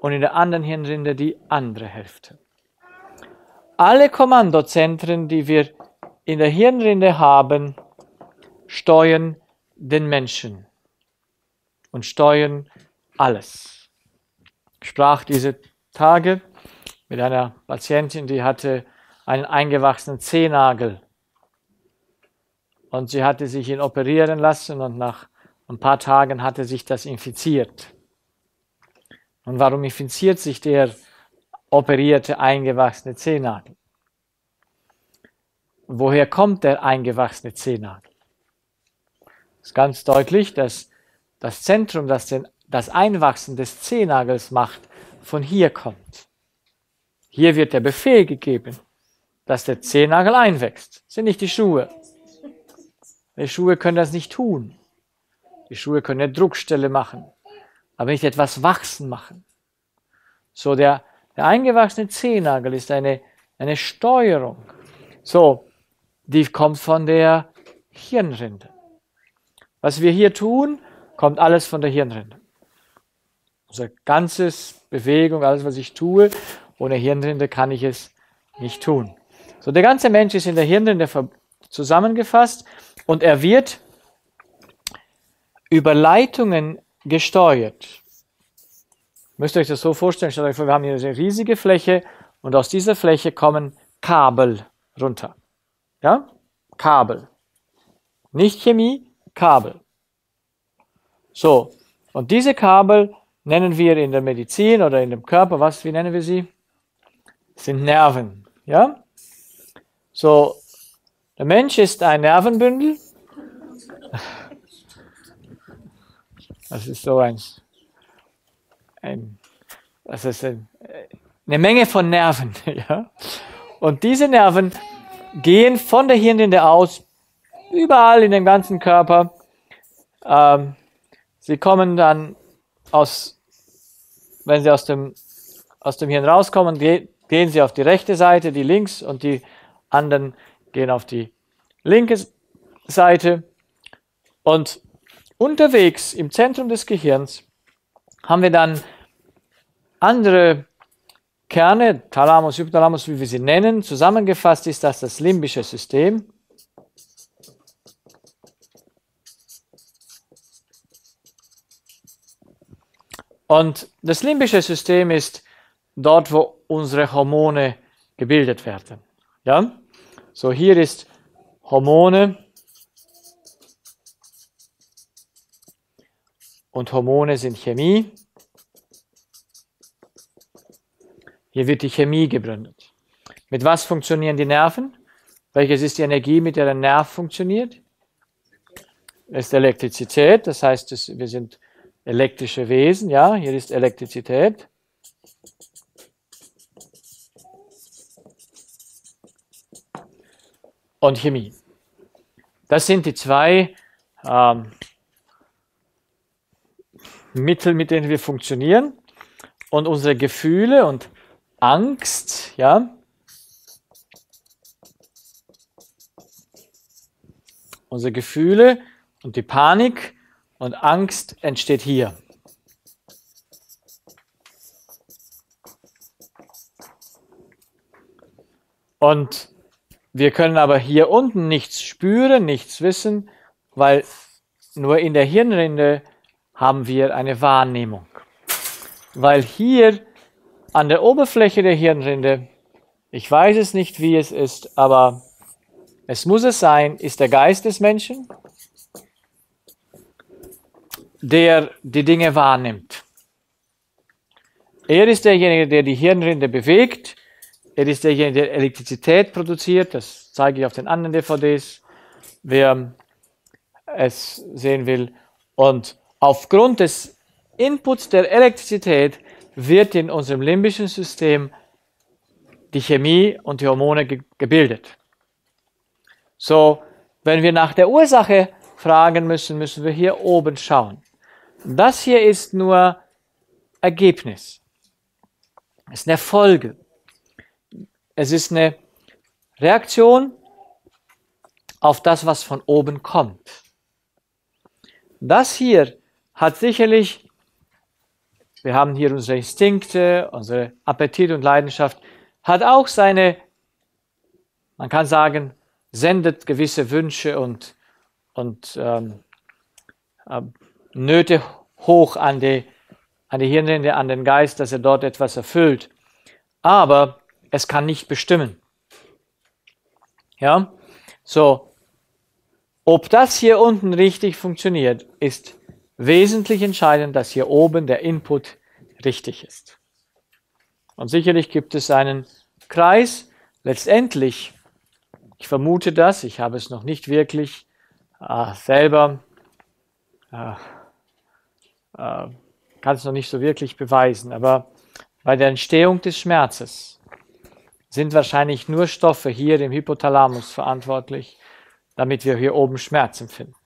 und in der anderen Hirnrinde die andere Hälfte. Alle Kommandozentren, die wir in der Hirnrinde haben, steuern den Menschen und steuern alles. Ich sprach diese Tage mit einer Patientin, die hatte einen eingewachsenen Zehennagel und sie hatte sich ihn operieren lassen und nach ein paar Tagen hatte sich das infiziert. Und warum infiziert sich der operierte eingewachsene Zehennagel? Woher kommt der eingewachsene Zehennagel? Es ist ganz deutlich, dass das Zentrum, das den, das Einwachsen des Zehennagels macht, von hier kommt. Hier wird der Befehl gegeben, dass der Zehennagel einwächst. Das sind nicht die Schuhe. Die Schuhe können das nicht tun. Die Schuhe können eine Druckstelle machen, aber nicht etwas wachsen machen. So, der, der eingewachsene Zehennagel ist eine, eine Steuerung. So, die kommt von der Hirnrinde. Was wir hier tun, kommt alles von der Hirnrinde. Unser ganzes Bewegung, alles, was ich tue, ohne Hirnrinde kann ich es nicht tun. So, der ganze Mensch ist in der Hirnrinde zusammengefasst und er wird über Leitungen gesteuert. Müsst ihr euch das so vorstellen, stellt euch vor, wir haben hier eine riesige Fläche und aus dieser Fläche kommen Kabel runter. Ja? Kabel. Nicht Chemie, Kabel. So, und diese Kabel nennen wir in der Medizin oder in dem Körper, was, wie nennen wir sie? Sind Nerven. Ja? So, der Mensch ist ein Nervenbündel. (laughs) Das ist so ein, ein das ist ein, eine Menge von Nerven. (laughs) Ja? Und diese Nerven gehen von der Hirnrinde aus, überall in dem ganzen Körper. Ähm, sie kommen dann aus, wenn sie aus dem, aus dem Hirn rauskommen, gehen sie auf die rechte Seite, die links und die anderen gehen auf die linke Seite. Und Unterwegs im Zentrum des Gehirns haben wir dann andere Kerne, Thalamus, Hypothalamus, wie wir sie nennen. Zusammengefasst ist das das limbische System. Und das limbische System ist dort, wo unsere Hormone gebildet werden. Ja? So hier ist Hormone, und Hormone sind Chemie. Hier wird die Chemie gegründet. Mit was funktionieren die Nerven? Welches ist die Energie, mit der der Nerv funktioniert? Es ist Elektrizität, das heißt, wir sind elektrische Wesen, ja, hier ist Elektrizität. Und Chemie. Das sind die zwei ähm, Mittel, mit denen wir funktionieren und unsere Gefühle und Angst, ja, unsere Gefühle und die Panik und Angst entsteht hier. Und wir können aber hier unten nichts spüren, nichts wissen, weil nur in der Hirnrinde haben wir eine Wahrnehmung. Weil hier an der Oberfläche der Hirnrinde, ich weiß es nicht, wie es ist, aber es muss es sein, ist der Geist des Menschen, der die Dinge wahrnimmt. Er ist derjenige, der die Hirnrinde bewegt er ist derjenige, der Elektrizität produziert. Das zeige ich auf den anderen DVDs, wer es sehen will. Und aufgrund des Inputs der Elektrizität wird in unserem limbischen System die Chemie und die Hormone ge gebildet. So, wenn wir nach der Ursache fragen müssen, müssen wir hier oben schauen. Das hier ist nur Ergebnis. Es ist eine Folge. Es ist eine Reaktion auf das, was von oben kommt. Das hier hat sicherlich, wir haben hier unsere Instinkte, unsere Appetit und Leidenschaft, hat auch seine, man kann sagen, sendet gewisse Wünsche und, und ähm, äh, Nöte hoch an die, an die Hirnrinde, an den Geist, dass er dort etwas erfüllt. Aber es kann nicht bestimmen. Ja, so, ob das hier unten richtig funktioniert, ist wesentlich entscheidend, dass hier oben der Input richtig ist. Und sicherlich gibt es einen Kreis. Letztendlich, ich vermute das, ich habe es noch nicht wirklich äh, selber, äh, äh, kann es noch nicht so wirklich beweisen, aber bei der Entstehung des Schmerzes sind wahrscheinlich nur Stoffe hier im Hypothalamus verantwortlich, damit wir hier oben Schmerz empfinden.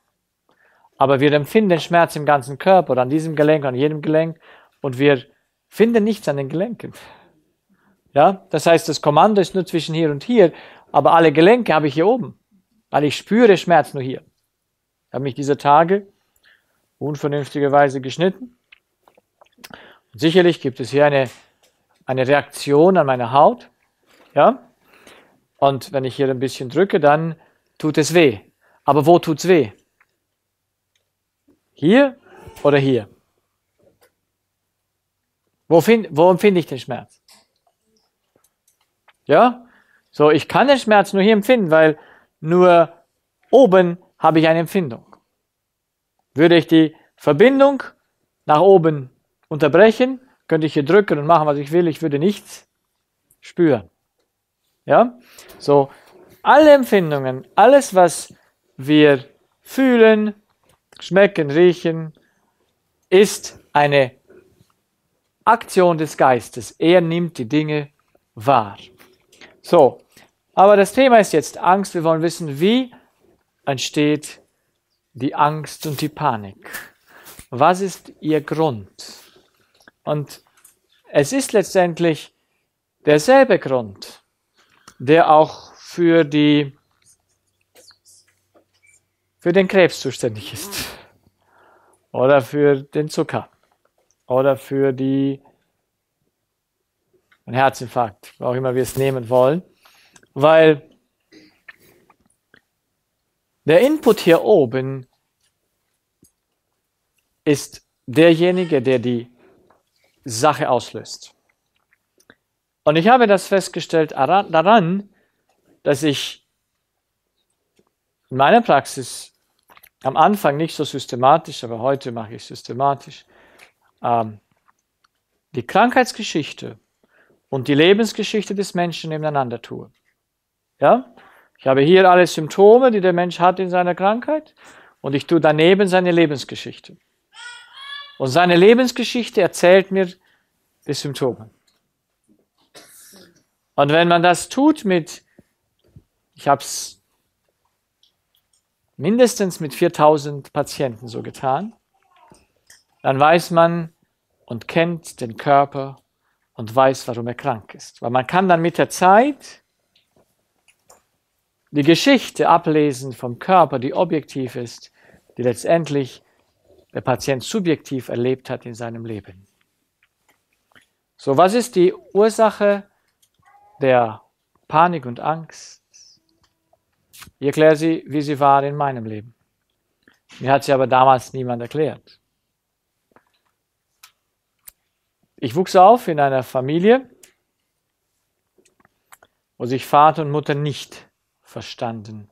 Aber wir empfinden Schmerz im ganzen Körper an diesem Gelenk, an jedem Gelenk und wir finden nichts an den Gelenken. Ja, das heißt, das Kommando ist nur zwischen hier und hier, aber alle Gelenke habe ich hier oben, weil ich spüre Schmerz nur hier. Ich habe mich diese Tage unvernünftigerweise geschnitten. Und sicherlich gibt es hier eine, eine Reaktion an meiner Haut. Ja? Und wenn ich hier ein bisschen drücke, dann tut es weh. Aber wo tut es weh? Hier oder hier? Wo, find, wo empfinde ich den Schmerz? Ja? So, ich kann den Schmerz nur hier empfinden, weil nur oben habe ich eine Empfindung. Würde ich die Verbindung nach oben unterbrechen, könnte ich hier drücken und machen, was ich will, ich würde nichts spüren. Ja? So, alle Empfindungen, alles, was wir fühlen, schmecken, riechen, ist eine Aktion des Geistes. Er nimmt die Dinge wahr. So, aber das Thema ist jetzt Angst. Wir wollen wissen, wie entsteht die Angst und die Panik. Was ist ihr Grund? Und es ist letztendlich derselbe Grund, der auch für die für den Krebs zuständig ist. Oder für den Zucker. Oder für die einen Herzinfarkt, auch immer wir es nehmen wollen, weil der Input hier oben ist derjenige, der die Sache auslöst. Und ich habe das festgestellt daran, dass ich in meiner Praxis am Anfang nicht so systematisch, aber heute mache ich systematisch, ähm, die Krankheitsgeschichte und die Lebensgeschichte des Menschen nebeneinander tue. Ja? Ich habe hier alle Symptome, die der Mensch hat in seiner Krankheit und ich tue daneben seine Lebensgeschichte. Und seine Lebensgeschichte erzählt mir die Symptome. Und wenn man das tut mit, ich habe es mindestens mit 4000 Patienten so getan, dann weiß man und kennt den Körper und weiß, warum er krank ist. Weil man kann dann mit der Zeit die Geschichte ablesen vom Körper, die objektiv ist, die letztendlich der Patient subjektiv erlebt hat in seinem Leben. So, was ist die Ursache der Panik und Angst? Ich erkläre sie, wie sie war in meinem Leben. Mir hat sie aber damals niemand erklärt. Ich wuchs auf in einer Familie, wo sich Vater und Mutter nicht verstanden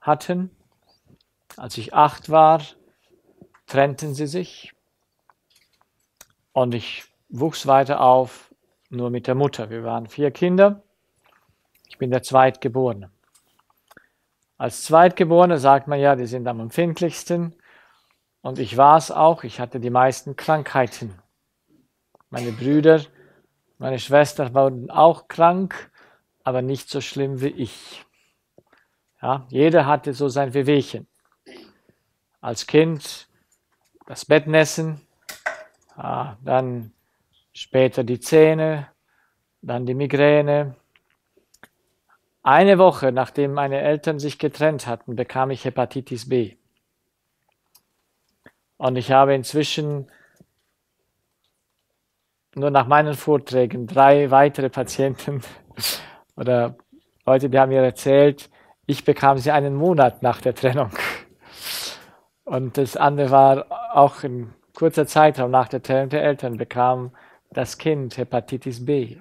hatten. Als ich acht war, trennten sie sich und ich wuchs weiter auf nur mit der Mutter. Wir waren vier Kinder. Ich bin der Zweitgeborene. Als Zweitgeborene sagt man ja, die sind am empfindlichsten. Und ich war es auch. Ich hatte die meisten Krankheiten. Meine Brüder, meine Schwester wurden auch krank, aber nicht so schlimm wie ich. Ja, jeder hatte so sein Wehwehchen. Als Kind das Bettnässen, dann später die Zähne, dann die Migräne. Eine Woche nachdem meine Eltern sich getrennt hatten, bekam ich Hepatitis B. Und ich habe inzwischen nur nach meinen Vorträgen drei weitere Patienten (laughs) oder Leute, die haben mir erzählt, ich bekam sie einen Monat nach der Trennung. Und das andere war auch in kurzer Zeitraum nach der Trennung der Eltern bekam das Kind Hepatitis B.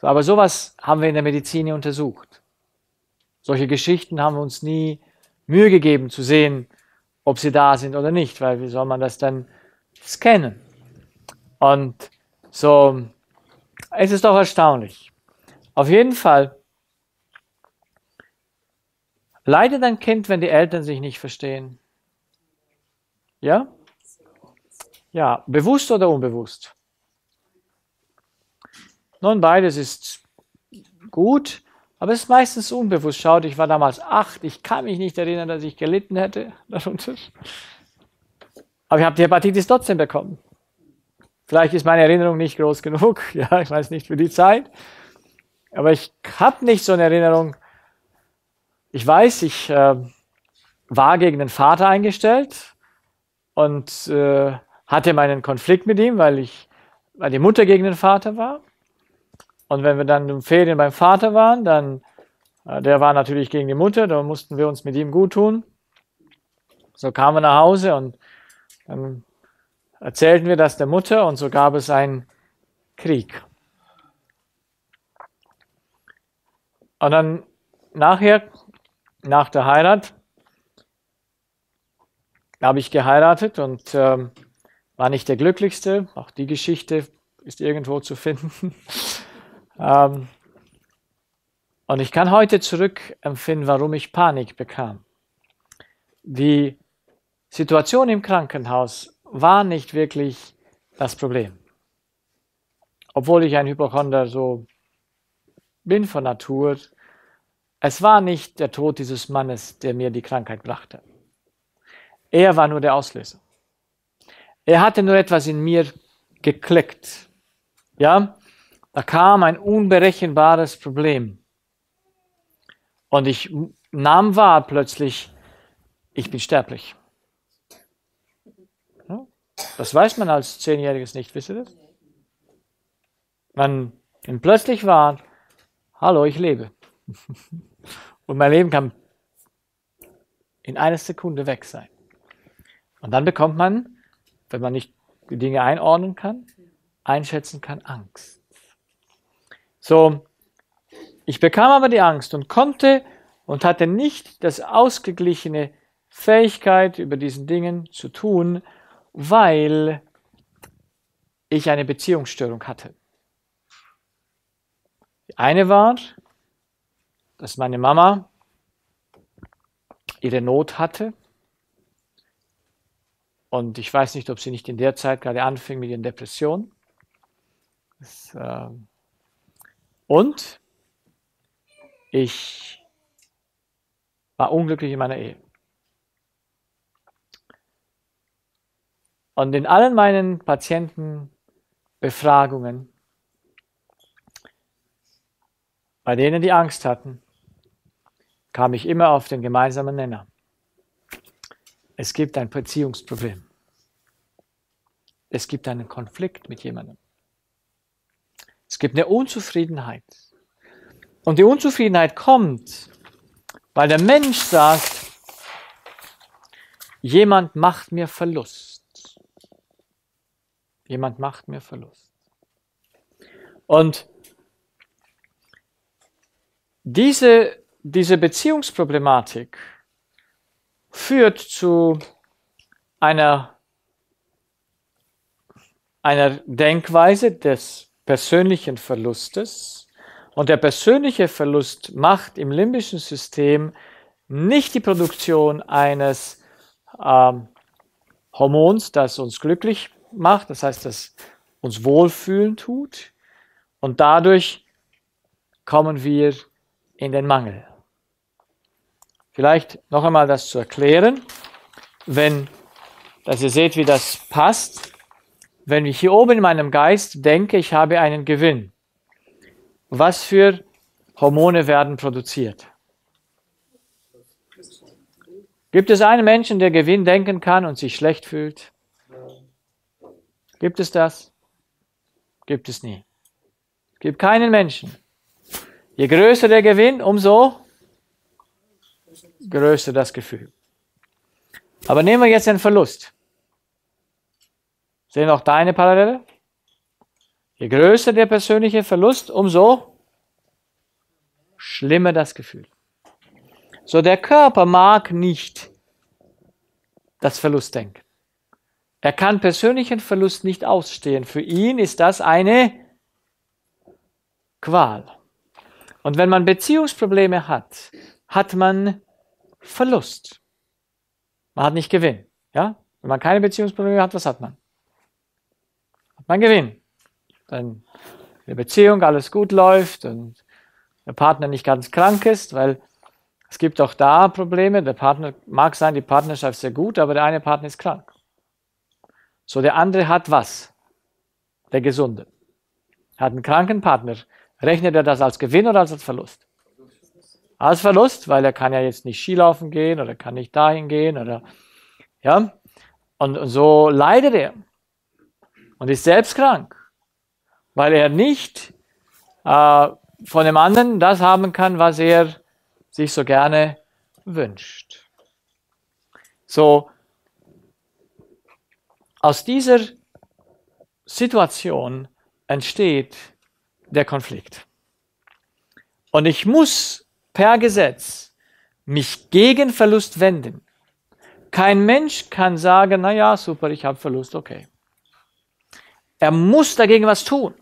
So, aber sowas haben wir in der Medizin untersucht. Solche Geschichten haben wir uns nie Mühe gegeben zu sehen, ob sie da sind oder nicht, weil wie soll man das dann scannen? Und so, es ist doch erstaunlich. Auf jeden Fall leidet ein Kind, wenn die Eltern sich nicht verstehen. Ja? Ja, bewusst oder unbewusst? Nun, beides ist gut, aber es ist meistens unbewusst. Schaut, ich war damals acht, ich kann mich nicht erinnern, dass ich gelitten hätte darunter. (laughs) Aber ich habe die Hepatitis trotzdem bekommen. Vielleicht ist meine Erinnerung nicht groß genug, (laughs) ja, ich weiß nicht für die Zeit. Aber ich habe nicht so eine Erinnerung. Ich weiß, ich äh, war gegen den Vater eingestellt und äh, hatte meinen Konflikt mit ihm, weil ich, weil die Mutter gegen den Vater war. Und wenn wir dann in Ferien beim Vater waren, dann, äh, der war natürlich gegen die Mutter, da mussten wir uns mit ihm gut tun. So kamen wir nach Hause und dann erzählten wir das der Mutter und so gab es einen Krieg. Und dann nachher, nach der Heirat, habe ich geheiratet und ähm, war nicht der glücklichste. Auch die Geschichte ist irgendwo zu finden. (laughs) ähm, und ich kann heute zurückempfinden, warum ich Panik bekam. Die Situation im Krankenhaus war nicht wirklich das Problem. Obwohl ich ein Hypochonder so bin von Natur, es war nicht der Tod dieses Mannes, der mir die Krankheit brachte. Er war nur der Auslöser. Er hatte nur etwas in mir geklickt. Ja, da kam ein unberechenbares Problem. Und ich nahm wahr plötzlich, ich bin sterblich. Das weiß man als Zehnjähriges nicht, wisst ihr das? Man nimmt plötzlich wahr, hallo, ich lebe. (laughs) Und mein Leben kann in einer Sekunde weg sein. Und dann bekommt man wenn man nicht die Dinge einordnen kann, einschätzen kann, Angst. So, ich bekam aber die Angst und konnte und hatte nicht das ausgeglichene Fähigkeit, über diesen Dingen zu tun, weil ich eine Beziehungsstörung hatte. Die eine war, dass meine Mama ihre Not hatte und ich weiß nicht, ob sie nicht in der Zeit gerade anfing mit den Depressionen. Das, äh, und ich war unglücklich in meiner Ehe. Und in allen meinen Patientenbefragungen, bei denen die Angst hatten, kam ich immer auf den gemeinsamen Nenner. Es gibt ein Beziehungsproblem. Es gibt einen Konflikt mit jemandem. Es gibt eine Unzufriedenheit. Und die Unzufriedenheit kommt, weil der Mensch sagt, jemand macht mir Verlust. Jemand macht mir Verlust. Und diese, diese Beziehungsproblematik führt zu einer, einer Denkweise des persönlichen Verlustes. Und der persönliche Verlust macht im limbischen System nicht die Produktion eines ähm, Hormons, das uns glücklich macht, das heißt, das uns wohlfühlen tut. Und dadurch kommen wir in den Mangel. Vielleicht noch einmal das zu erklären, wenn, dass ihr seht, wie das passt. Wenn ich hier oben in meinem Geist denke, ich habe einen Gewinn, was für Hormone werden produziert? Gibt es einen Menschen, der Gewinn denken kann und sich schlecht fühlt? Gibt es das? Gibt es nie. Es gibt keinen Menschen. Je größer der Gewinn, umso größer das Gefühl. Aber nehmen wir jetzt den Verlust. Sehen auch deine Parallele? Je größer der persönliche Verlust, umso schlimmer das Gefühl. So, der Körper mag nicht das Verlustdenken. Er kann persönlichen Verlust nicht ausstehen. Für ihn ist das eine Qual. Und wenn man Beziehungsprobleme hat, hat man Verlust. Man hat nicht Gewinn. Ja? Wenn man keine Beziehungsprobleme hat, was hat man? Man Gewinn. Wenn in der Beziehung alles gut läuft und der Partner nicht ganz krank ist, weil es gibt auch da Probleme. Der Partner mag sein, die Partnerschaft ist sehr gut, aber der eine Partner ist krank. So, der andere hat was? Der Gesunde. Hat einen kranken Partner. Rechnet er das als Gewinn oder als Verlust? Als Verlust, weil er kann ja jetzt nicht Skilaufen gehen oder kann nicht dahin gehen oder ja. Und, und so leidet er und ist selbst krank, weil er nicht äh, von dem anderen das haben kann, was er sich so gerne wünscht. So, aus dieser Situation entsteht der Konflikt. Und ich muss per Gesetz mich gegen Verlust wenden. Kein Mensch kann sagen, na ja, super, ich habe Verlust, okay. Er muss dagegen was tun.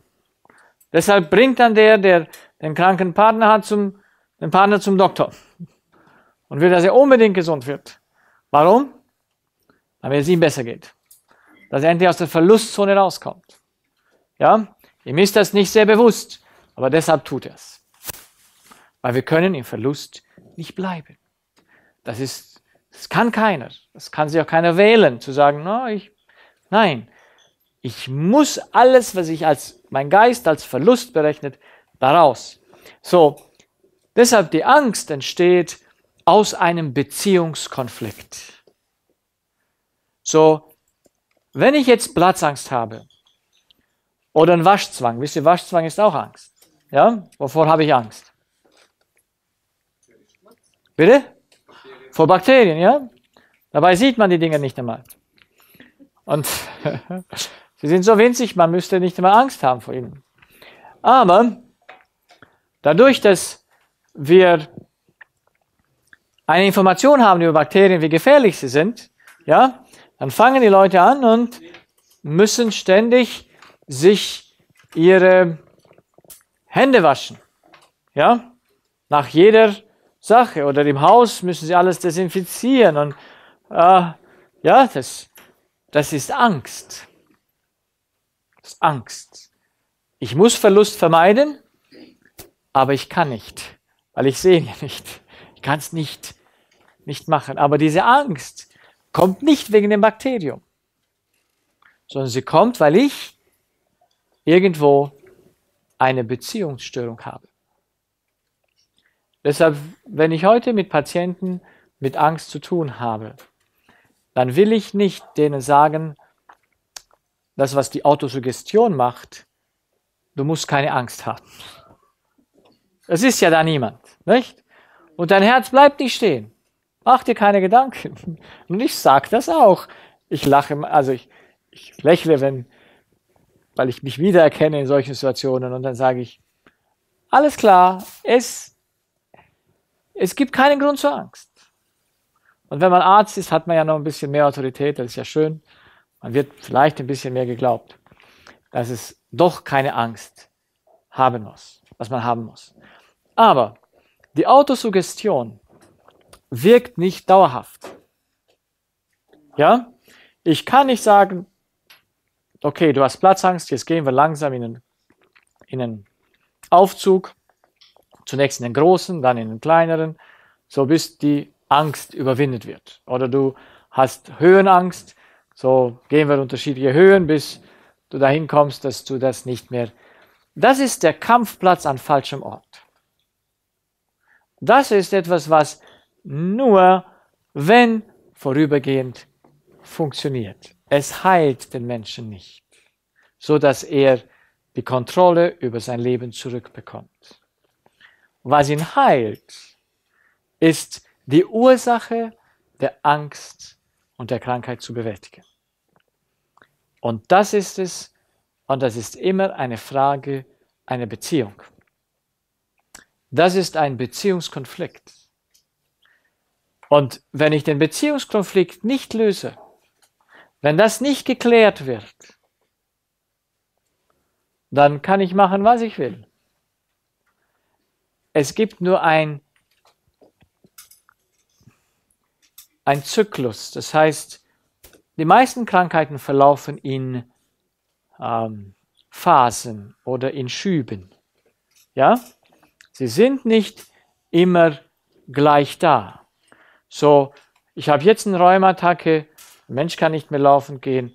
Deshalb bringt dann der, der den kranken Partner hat, zum, den Partner zum Doktor (laughs) und will, dass er unbedingt gesund wird. Warum? Damit es ihm besser geht. Dass er endlich aus der Verlustzone rauskommt. Ja? Ihm ist das nicht sehr bewusst, aber deshalb tut er es. Weil wir können im Verlust nicht bleiben. Das ist, das kann keiner. Das kann sich auch keiner wählen, zu sagen, no, ich, nein. Ich muss alles, was ich als mein Geist als Verlust berechnet, daraus. So, deshalb die Angst entsteht aus einem Beziehungskonflikt. So, wenn ich jetzt Platzangst habe oder einen Waschzwang, wisst ihr, Waschzwang ist auch Angst. Ja, wovor habe ich Angst? Bitte? Vor Bakterien, ja? Dabei sieht man die Dinge nicht einmal. Und (laughs) sie sind so winzig, man müsste nicht einmal Angst haben vor ihnen. Aber dadurch, dass wir eine Information haben über Bakterien, wie gefährlich sie sind, ja, dann fangen die Leute an und müssen ständig sich ihre Hände waschen. Ja, nach jeder Sache. Oder im Haus müssen sie alles desinfizieren. Und äh, ja, das, das ist Angst. Ist Angst. Ich muss Verlust vermeiden, aber ich kann nicht, weil ich sehe ihn nicht. Ich kann es nicht, nicht machen. Aber diese Angst kommt nicht wegen dem Bakterium, sondern sie kommt, weil ich irgendwo eine Beziehungsstörung habe. Deshalb, wenn ich heute mit Patienten mit Angst zu tun habe, dann will ich nicht denen sagen, das, was die Autosuggestion macht, du musst keine Angst haben. Es ist ja da niemand, nicht? Und dein Herz bleibt nicht stehen. Mach dir keine Gedanken. (laughs) Und ich sage das auch. Ich lache, also ich, ich lächle, wenn, weil ich mich wiedererkenne in solchen Situationen und dann sage ich, alles klar, es, es gibt keinen Grund zur Angst. Und wenn man Arzt ist, hat man ja noch ein bisschen mehr Autorität, das ist ja schön. Man wird vielleicht ein bisschen mehr geglaubt, dass es doch keine Angst haben muss, was man haben muss. Aber die Autosuggestion wirkt nicht dauerhaft. Ja? Ich kann nicht sagen, okay, du hast Platzangst, jetzt gehen wir langsam in einen, in einen Aufzug, zunächst in den großen, dann in den kleineren, so bis die Angst überwindet wird. Oder du hast Höhenangst, so gehen wir unterschiedliche Höhen, bis du dahin kommst, dass du das nicht mehr. Das ist der Kampfplatz an falschem Ort. Das ist etwas, was nur, wenn vorübergehend funktioniert. Es heilt den Menschen nicht, so dass er die Kontrolle über sein Leben zurückbekommt. Was ihn heilt, ist die Ursache der Angst und der Krankheit zu bewältigen. Und das ist es, und das ist immer eine Frage einer Beziehung. Das ist ein Beziehungskonflikt. Und wenn ich den Beziehungskonflikt nicht löse, wenn das nicht geklärt wird, dann kann ich machen, was ich will. Es gibt nur ein ein Zyklus. Das heißt, die meisten Krankheiten verlaufen in ähm, Phasen oder in Schüben. Ja? Sie sind nicht immer gleich da. So, ich habe jetzt eine Rheumattacke, ein Mensch kann nicht mehr laufen gehen.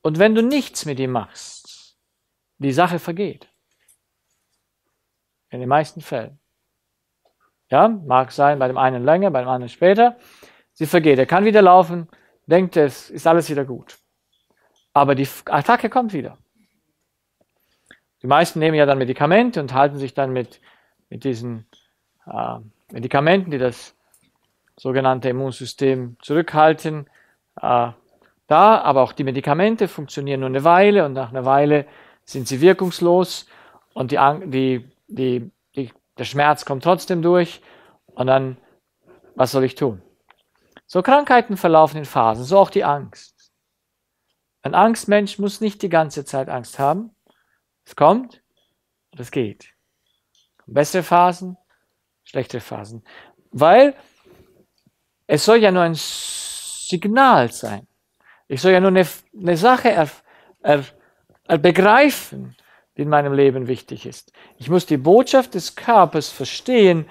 Und wenn du nichts mit ihm machst, die Sache vergeht. In den meisten Fällen. Ja, mag sein, bei dem einen länger, bei dem anderen später. Sie vergeht. Er kann wieder laufen, denkt, es ist alles wieder gut. Aber die Attacke kommt wieder. Die meisten nehmen ja dann Medikamente und halten sich dann mit, mit diesen äh, Medikamenten, die das sogenannte Immunsystem zurückhalten, äh, da. Aber auch die Medikamente funktionieren nur eine Weile und nach einer Weile sind sie wirkungslos und die, die, die, die, der Schmerz kommt trotzdem durch. Und dann, was soll ich tun? So Krankheiten verlaufen in Phasen, so auch die Angst. Ein Angstmensch muss nicht die ganze Zeit Angst haben. Es kommt und es geht. Bessere Phasen, schlechtere Phasen. Weil es soll ja nur ein Signal sein. Ich soll ja nur eine, eine Sache er, er, er begreifen, die in meinem Leben wichtig ist. Ich muss die Botschaft des Körpers verstehen,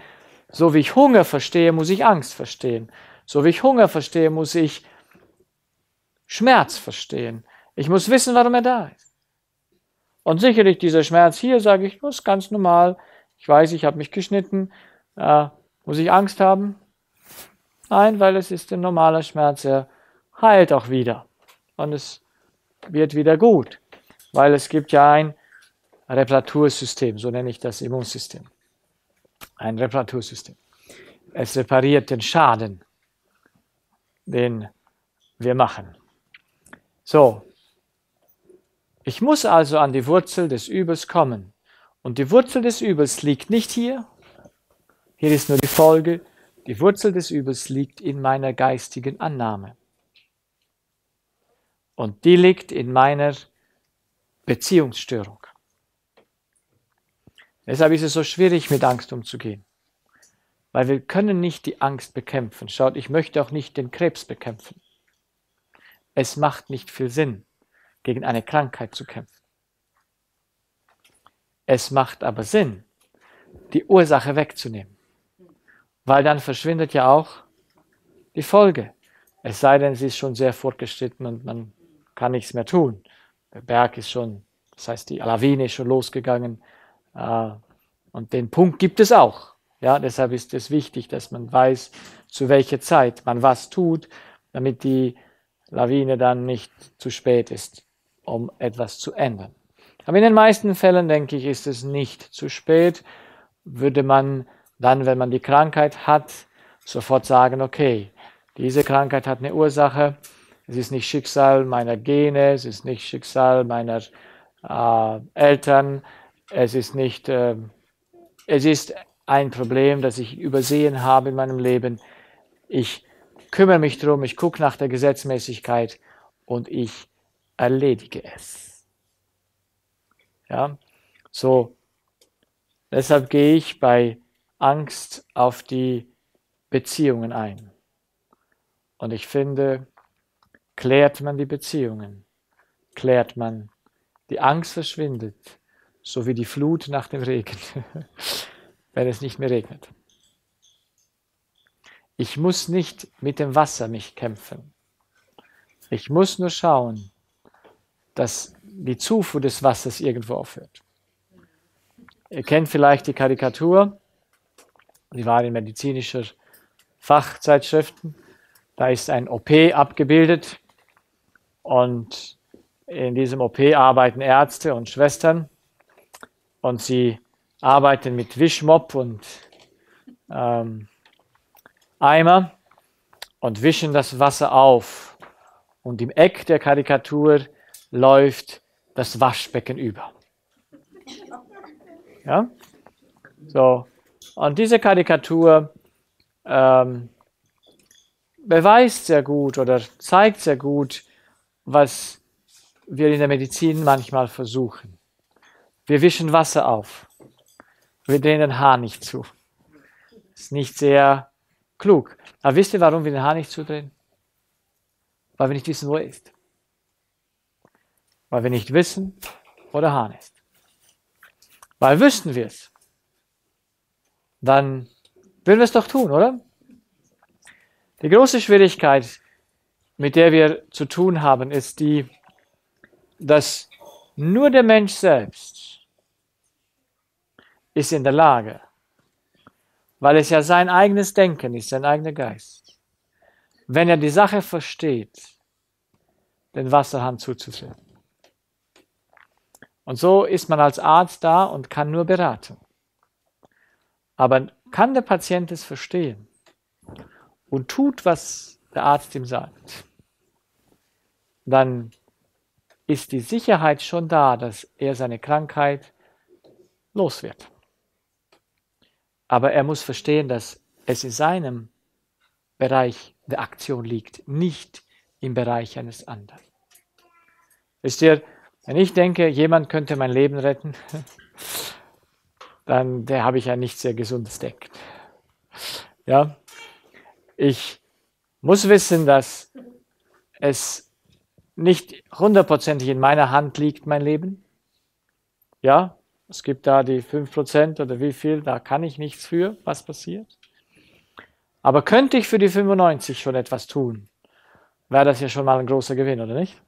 so wie ich Hunger verstehe, muss ich Angst verstehen. So wie ich Hunger verstehe, muss ich Schmerz verstehen. Ich muss wissen, warum er da ist. Und sicherlich dieser Schmerz hier, sage ich, ist ganz normal. Ich weiß, ich habe mich geschnitten. Äh, muss ich Angst haben? Nein, weil es ist ein normaler Schmerz. Er heilt auch wieder. Und es wird wieder gut. Weil es gibt ja ein Reparatursystem, so nenne ich das Immunsystem. Ein Reparatursystem. Es repariert den Schaden den wir machen. So, ich muss also an die Wurzel des Übels kommen. Und die Wurzel des Übels liegt nicht hier. Hier ist nur die Folge. Die Wurzel des Übels liegt in meiner geistigen Annahme. Und die liegt in meiner Beziehungsstörung. Deshalb ist es so schwierig, mit Angst umzugehen. Weil wir können nicht die Angst bekämpfen. Schaut, ich möchte auch nicht den Krebs bekämpfen. Es macht nicht viel Sinn, gegen eine Krankheit zu kämpfen. Es macht aber Sinn, die Ursache wegzunehmen. Weil dann verschwindet ja auch die Folge. Es sei denn, sie ist schon sehr fortgeschritten und man kann nichts mehr tun. Der Berg ist schon, das heißt, die Lawine ist schon losgegangen. Äh, und den Punkt gibt es auch. Ja, deshalb ist es wichtig, dass man weiß, zu welcher Zeit man was tut, damit die Lawine dann nicht zu spät ist, um etwas zu ändern. Aber in den meisten Fällen, denke ich, ist es nicht zu spät. Würde man dann, wenn man die Krankheit hat, sofort sagen, okay, diese Krankheit hat eine Ursache, es ist nicht Schicksal meiner Gene, es ist nicht Schicksal meiner äh, Eltern, es ist nicht, äh, es ist ein Problem, das ich übersehen habe in meinem Leben. Ich kümmere mich darum, ich gucke nach der Gesetzmäßigkeit und ich erledige es. Ja, so, deshalb gehe ich bei Angst auf die Beziehungen ein. Und ich finde, klärt man die Beziehungen, klärt man, die Angst verschwindet, so wie die Flut nach dem Regen, (laughs) wenn es nicht mehr regnet. Ich muss nicht mit dem Wasser mich kämpfen. Ich muss nur schauen, dass die Zufuhr des Wassers irgendwo aufhört. Ihr kennt vielleicht die Karikatur, die war in medizinischer Fachzeitschriften. Da ist ein OP abgebildet und in diesem OP arbeiten Ärzte und Schwestern und sie arbeiten mit Wischmopp und ähm, Eimer und wischen das Wasser auf. Und im Eck der Karikatur läuft das Waschbecken über. Ja? So. Und diese Karikatur ähm, beweist sehr gut oder zeigt sehr gut, was wir in der Medizin manchmal versuchen. Wir wischen Wasser auf. Wir drehen den Haar nicht zu. Ist nicht sehr klug. Aber wisst ihr, warum wir den Haar nicht zudrehen? Weil wir nicht wissen, wo er ist. Weil wir nicht wissen, wo der Hahn ist. Weil wüssten wir es, dann würden wir es doch tun, oder? Die große Schwierigkeit, mit der wir zu tun haben, ist die, dass nur der Mensch selbst ist in der Lage, weil es ja sein eigenes Denken ist, sein eigener Geist, wenn er die Sache versteht, den Wasserhahn zuzudrehen. Und so ist man als Arzt da und kann nur beraten. Aber kann der Patient es verstehen und tut, was der Arzt ihm sagt, dann ist die Sicherheit schon da, dass er seine Krankheit los wird. Aber er muss verstehen, dass es in seinem Bereich der Aktion liegt, nicht im Bereich eines anderen. Wisst ihr, wenn ich denke, jemand könnte mein Leben retten, (laughs) dann habe ich ein nicht sehr gesundes Denken. Ja, ich muss wissen, dass es nicht hundertprozentig in meiner Hand liegt, mein Leben. Ja, es gibt da die 5% oder wie viel, da kann ich nichts für, was passiert. Aber könnte ich für die 95 schon etwas tun, wäre das ja schon mal ein großer Gewinn, oder nicht?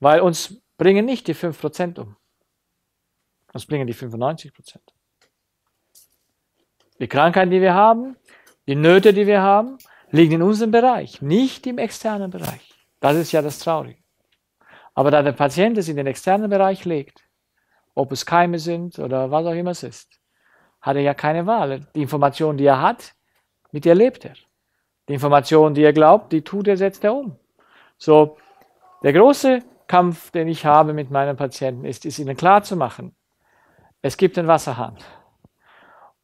Weil uns bringen nicht die 5% um. Uns bringen die 95%. Die Krankheiten, die wir haben, die Nöte, die wir haben, liegen in unserem Bereich, nicht im externen Bereich. Das ist ja das Traurige. Aber da der Patient es in den externen Bereich legt, ob es Keime sind oder was auch immer es ist, hat er ja keine Wahl. Die Information, die er hat, mit der lebt er. Die Information, die er glaubt, die tut er, setzt er um. So, der große Kampf, den ich habe mit meinen Patienten, ist, ist ihnen klarzumachen, es gibt einen Wasserhahn.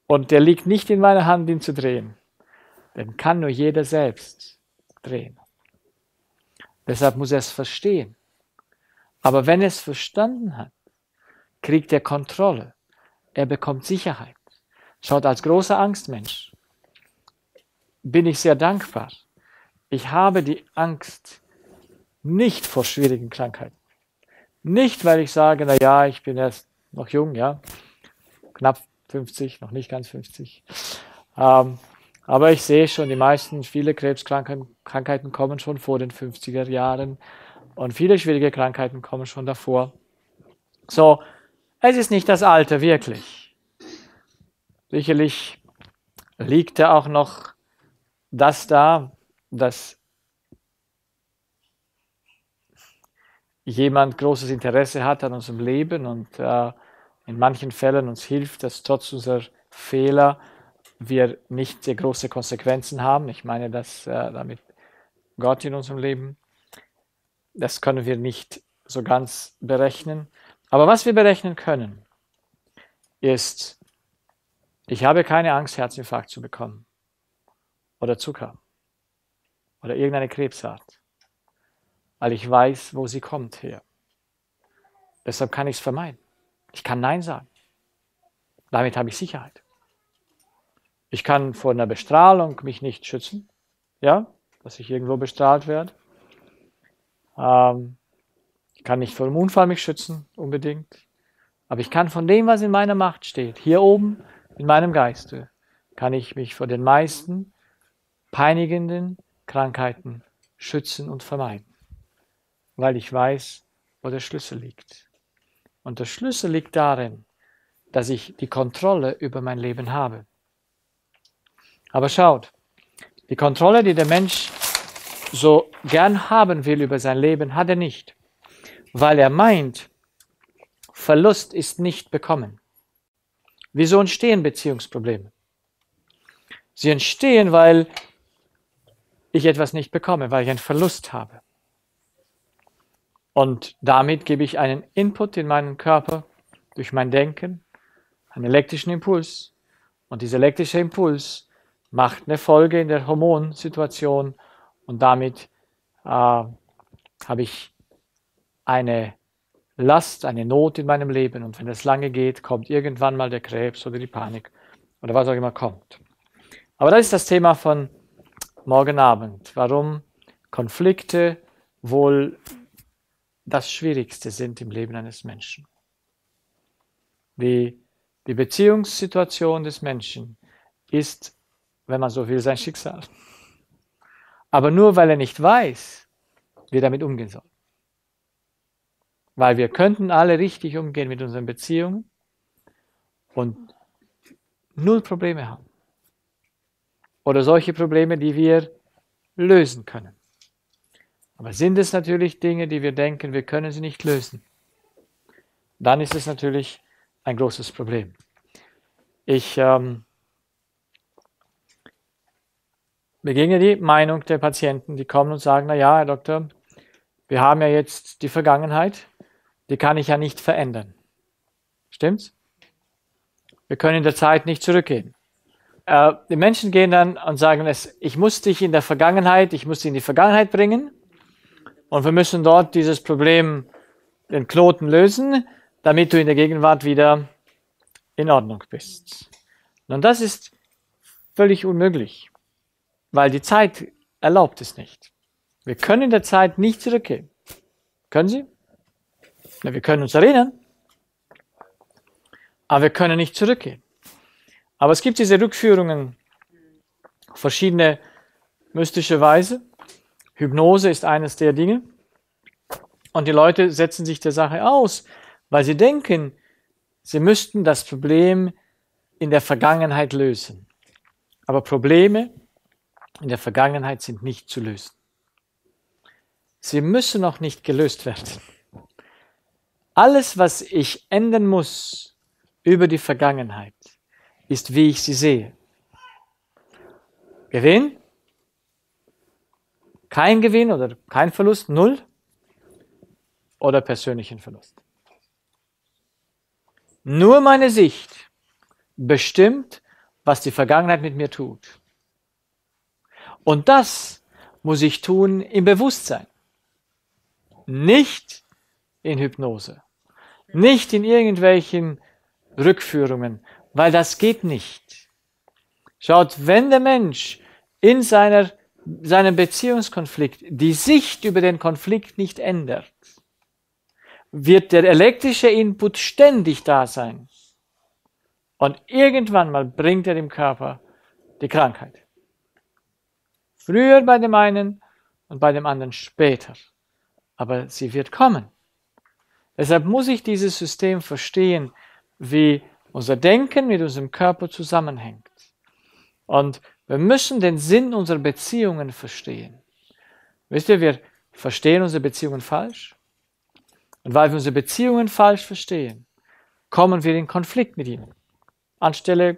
Und der liegt nicht in meiner Hand, ihn zu drehen. Den kann nur jeder selbst drehen. Deshalb muss er es verstehen. Aber wenn er es verstanden hat, kriegt er Kontrolle. Er bekommt Sicherheit. Schaut, als großer Angstmensch bin ich sehr dankbar. Ich habe die Angst nicht vor schwierigen Krankheiten. Nicht, weil ich sage, na ja, ich bin erst noch jung, ja, knapp 50, noch nicht ganz 50. Ähm, aber ich sehe schon, die meisten, viele Krebskrankheiten kommen schon vor den 50er Jahren und viele schwierige Krankheiten kommen schon davor. So, es ist nicht das Alter wirklich. Sicherlich liegt da auch noch das da, dass jemand großes Interesse hat an unserem Leben und äh, in manchen Fällen uns hilft, dass trotz unserer Fehler wir nicht sehr große Konsequenzen haben. Ich meine, dass äh, damit Gott in unserem Leben, das können wir nicht so ganz berechnen. Aber was wir berechnen können, ist, ich habe keine Angst, Herzinfarkt zu bekommen oder Zucker oder irgendeine Krebsart, weil ich weiß, wo sie kommt her. Deshalb kann ich es vermeiden. Ich kann Nein sagen. Damit habe ich Sicherheit. Ich kann vor einer Bestrahlung mich nicht schützen, ja, dass ich irgendwo bestrahlt werde. Ähm, ich kann nicht vor einem Unfall mich schützen, unbedingt. Aber ich kann von dem, was in meiner Macht steht, hier oben in meinem Geiste, kann ich mich vor den meisten peinigenden Krankheiten schützen und vermeiden, weil ich weiß, wo der Schlüssel liegt. Und der Schlüssel liegt darin, dass ich die Kontrolle über mein Leben habe. Aber schaut, die Kontrolle, die der Mensch so gern haben will über sein Leben, hat er nicht, weil er meint, Verlust ist nicht bekommen. Wieso entstehen Beziehungsprobleme? Sie entstehen, weil ich etwas nicht bekomme, weil ich einen Verlust habe. Und damit gebe ich einen Input in meinen Körper durch mein Denken, einen elektrischen Impuls. Und dieser elektrische Impuls macht eine Folge in der Hormonsituation und damit äh, habe ich eine Last, eine Not in meinem Leben. Und wenn es lange geht, kommt irgendwann mal der Krebs oder die Panik oder was auch immer kommt. Aber das ist das Thema von morgen Abend, warum Konflikte wohl das Schwierigste sind im Leben eines Menschen. Die, die Beziehungssituation des Menschen ist, wenn man so will, sein Schicksal. Aber nur weil er nicht weiß, wie er damit umgehen soll. Weil wir könnten alle richtig umgehen mit unseren Beziehungen und null Probleme haben. Oder solche Probleme, die wir lösen können. Aber sind es natürlich Dinge, die wir denken, wir können sie nicht lösen, dann ist es natürlich ein großes Problem. Ich ähm, beginge die Meinung der Patienten, die kommen und sagen, na ja, Herr Doktor, wir haben ja jetzt die Vergangenheit, die kann ich ja nicht verändern. Stimmt's? Wir können in der Zeit nicht zurückgehen. Äh, die Menschen gehen dann und sagen, es, ich muss dich in der Vergangenheit, ich muss dich in die Vergangenheit bringen und wir müssen dort dieses Problem, den Knoten lösen, damit du in der Gegenwart wieder in Ordnung bist. Und das ist völlig unmöglich, weil die Zeit erlaubt es nicht. Wir können in der Zeit nicht zurückgehen. Können Sie? Na, wir können uns erinnern, aber wir können nicht zurückgehen. Aber es gibt diese Rückführungen auf verschiedene mystische Weise. Hypnose ist eines der Dinge. Und die Leute setzen sich der Sache aus, weil sie denken, sie müssten das Problem in der Vergangenheit lösen. Aber Probleme in der Vergangenheit sind nicht zu lösen. Sie müssen noch nicht gelöst werden. Alles, was ich ändern muss über die Vergangenheit, ist, wie ich sie sehe. Gewinn? Kein Gewinn oder kein Verlust? Null? Oder persönlichen Verlust? Nur meine Sicht bestimmt, was die Vergangenheit mit mir tut. Und das muss ich tun im Bewusstsein, nicht in Hypnose, nicht in irgendwelchen Rückführungen, weil das geht nicht. Schaut, wenn der Mensch in seiner, seinem Beziehungskonflikt die Sicht über den Konflikt nicht ändert, wird der elektrische Input ständig da sein. Und irgendwann mal bringt er dem Körper die Krankheit. Früher bei dem einen und bei dem anderen später. Aber sie wird kommen. Deshalb muss ich dieses System verstehen, wie unser Denken mit unserem Körper zusammenhängt. Und wir müssen den Sinn unserer Beziehungen verstehen. Wisst ihr, wir verstehen unsere Beziehungen falsch. Und weil wir unsere Beziehungen falsch verstehen, kommen wir in Konflikt mit ihnen. Anstelle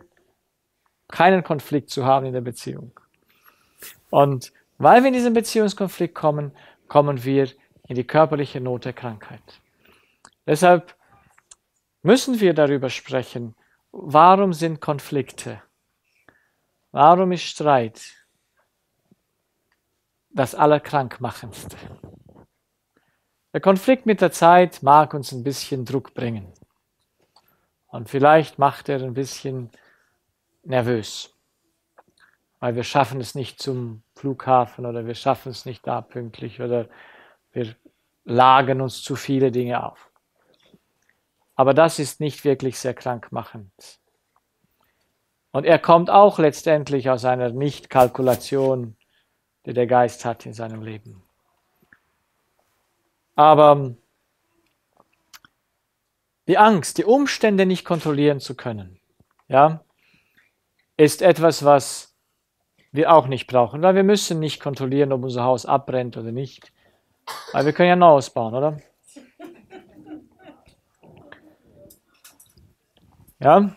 keinen Konflikt zu haben in der Beziehung. Und weil wir in diesen Beziehungskonflikt kommen, kommen wir in die körperliche Not der Krankheit. Deshalb müssen wir darüber sprechen, warum sind Konflikte? Warum ist Streit das Allerkrankmachendste? Der Konflikt mit der Zeit mag uns ein bisschen Druck bringen. Und vielleicht macht er ein bisschen nervös, weil wir schaffen es nicht zum Flughafen oder wir schaffen es nicht da pünktlich oder wir lagern uns zu viele Dinge auf. Aber das ist nicht wirklich sehr krankmachend. Und er kommt auch letztendlich aus einer Nicht-Kalkulation, die der Geist hat in seinem Leben. Aber die Angst, die Umstände nicht kontrollieren zu können, ja, ist etwas, was wir auch nicht brauchen, weil wir müssen nicht kontrollieren, ob unser Haus abbrennt oder nicht. Weil wir können ja Neues bauen, oder? Ja,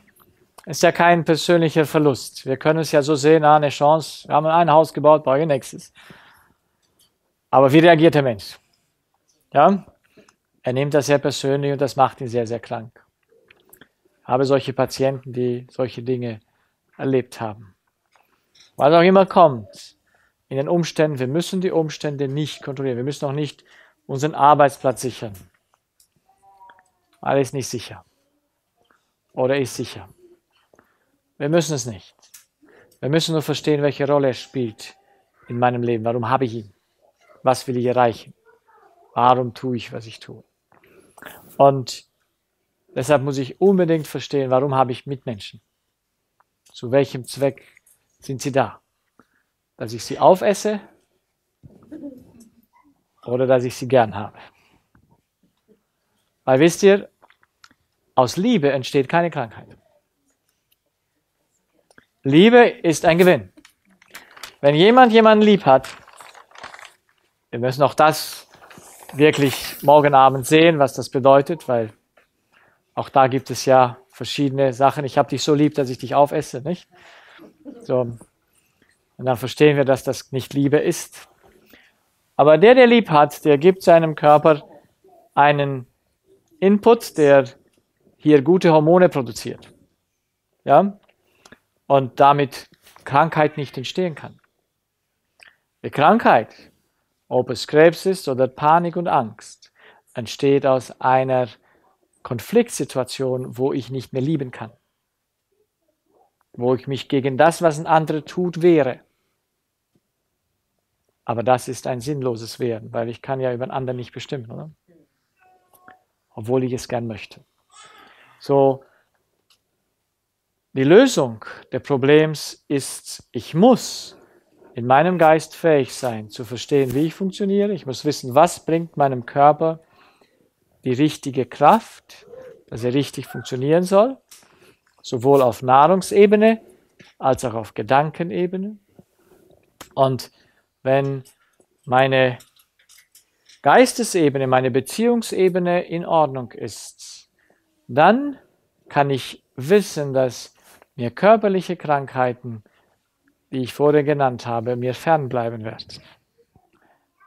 ist ja kein persönlicher Verlust. Wir können es ja so sehen, ah, eine Chance, wir haben ein Haus gebaut, brauche ich nächstes. Aber wie reagiert der Mensch? Ja, er nimmt das sehr persönlich und das macht ihn sehr, sehr krank. Ich habe solche Patienten, die solche Dinge erlebt haben. Was auch immer kommt, in den Umständen, wir müssen die Umstände nicht kontrollieren. Wir müssen auch nicht unseren Arbeitsplatz sichern. Alles nicht sicher. Oder ist sicher. Wir müssen es nicht. Wir müssen nur verstehen, welche Rolle er spielt in meinem Leben. Warum habe ich ihn? Was will ich erreichen? Warum tue ich, was ich tue? Und deshalb muss ich unbedingt verstehen, warum habe ich Mitmenschen? Zu welchem Zweck sind sie da? Dass ich sie aufesse oder dass ich sie gern habe? Weil wisst ihr, aus Liebe entsteht keine Krankheit. Liebe ist ein Gewinn. Wenn jemand jemanden lieb hat, wir müssen auch das wirklich morgen Abend sehen, was das bedeutet, weil auch da gibt es ja verschiedene Sachen. Ich habe dich so lieb, dass ich dich aufesse, nicht? So. Und dann verstehen wir, dass das nicht Liebe ist. Aber der, der lieb hat, der gibt seinem Körper einen Input, der hier gute Hormone produziert. Ja? Und damit Krankheit nicht entstehen kann. Die Krankheit, ob es Krebs ist oder Panik und Angst, entsteht aus einer Konfliktsituation, wo ich nicht mehr lieben kann. Wo ich mich gegen das, was ein anderer tut, wehre. Aber das ist ein sinnloses Wehren, weil ich kann ja über einen anderen nicht bestimmen, oder? Obwohl ich es gern möchte. So, die Lösung des Problems ist, ich muss in meinem Geist fähig sein, zu verstehen, wie ich funktioniere. Ich muss wissen, was bringt meinem Körper die richtige Kraft, dass er richtig funktionieren soll, sowohl auf Nahrungsebene als auch auf Gedankenebene. Und wenn meine Geistesebene, meine Beziehungsebene in Ordnung ist, dann kann ich wissen, dass mir körperliche Krankheiten, die ich vorher genannt habe, mir fernbleiben werden.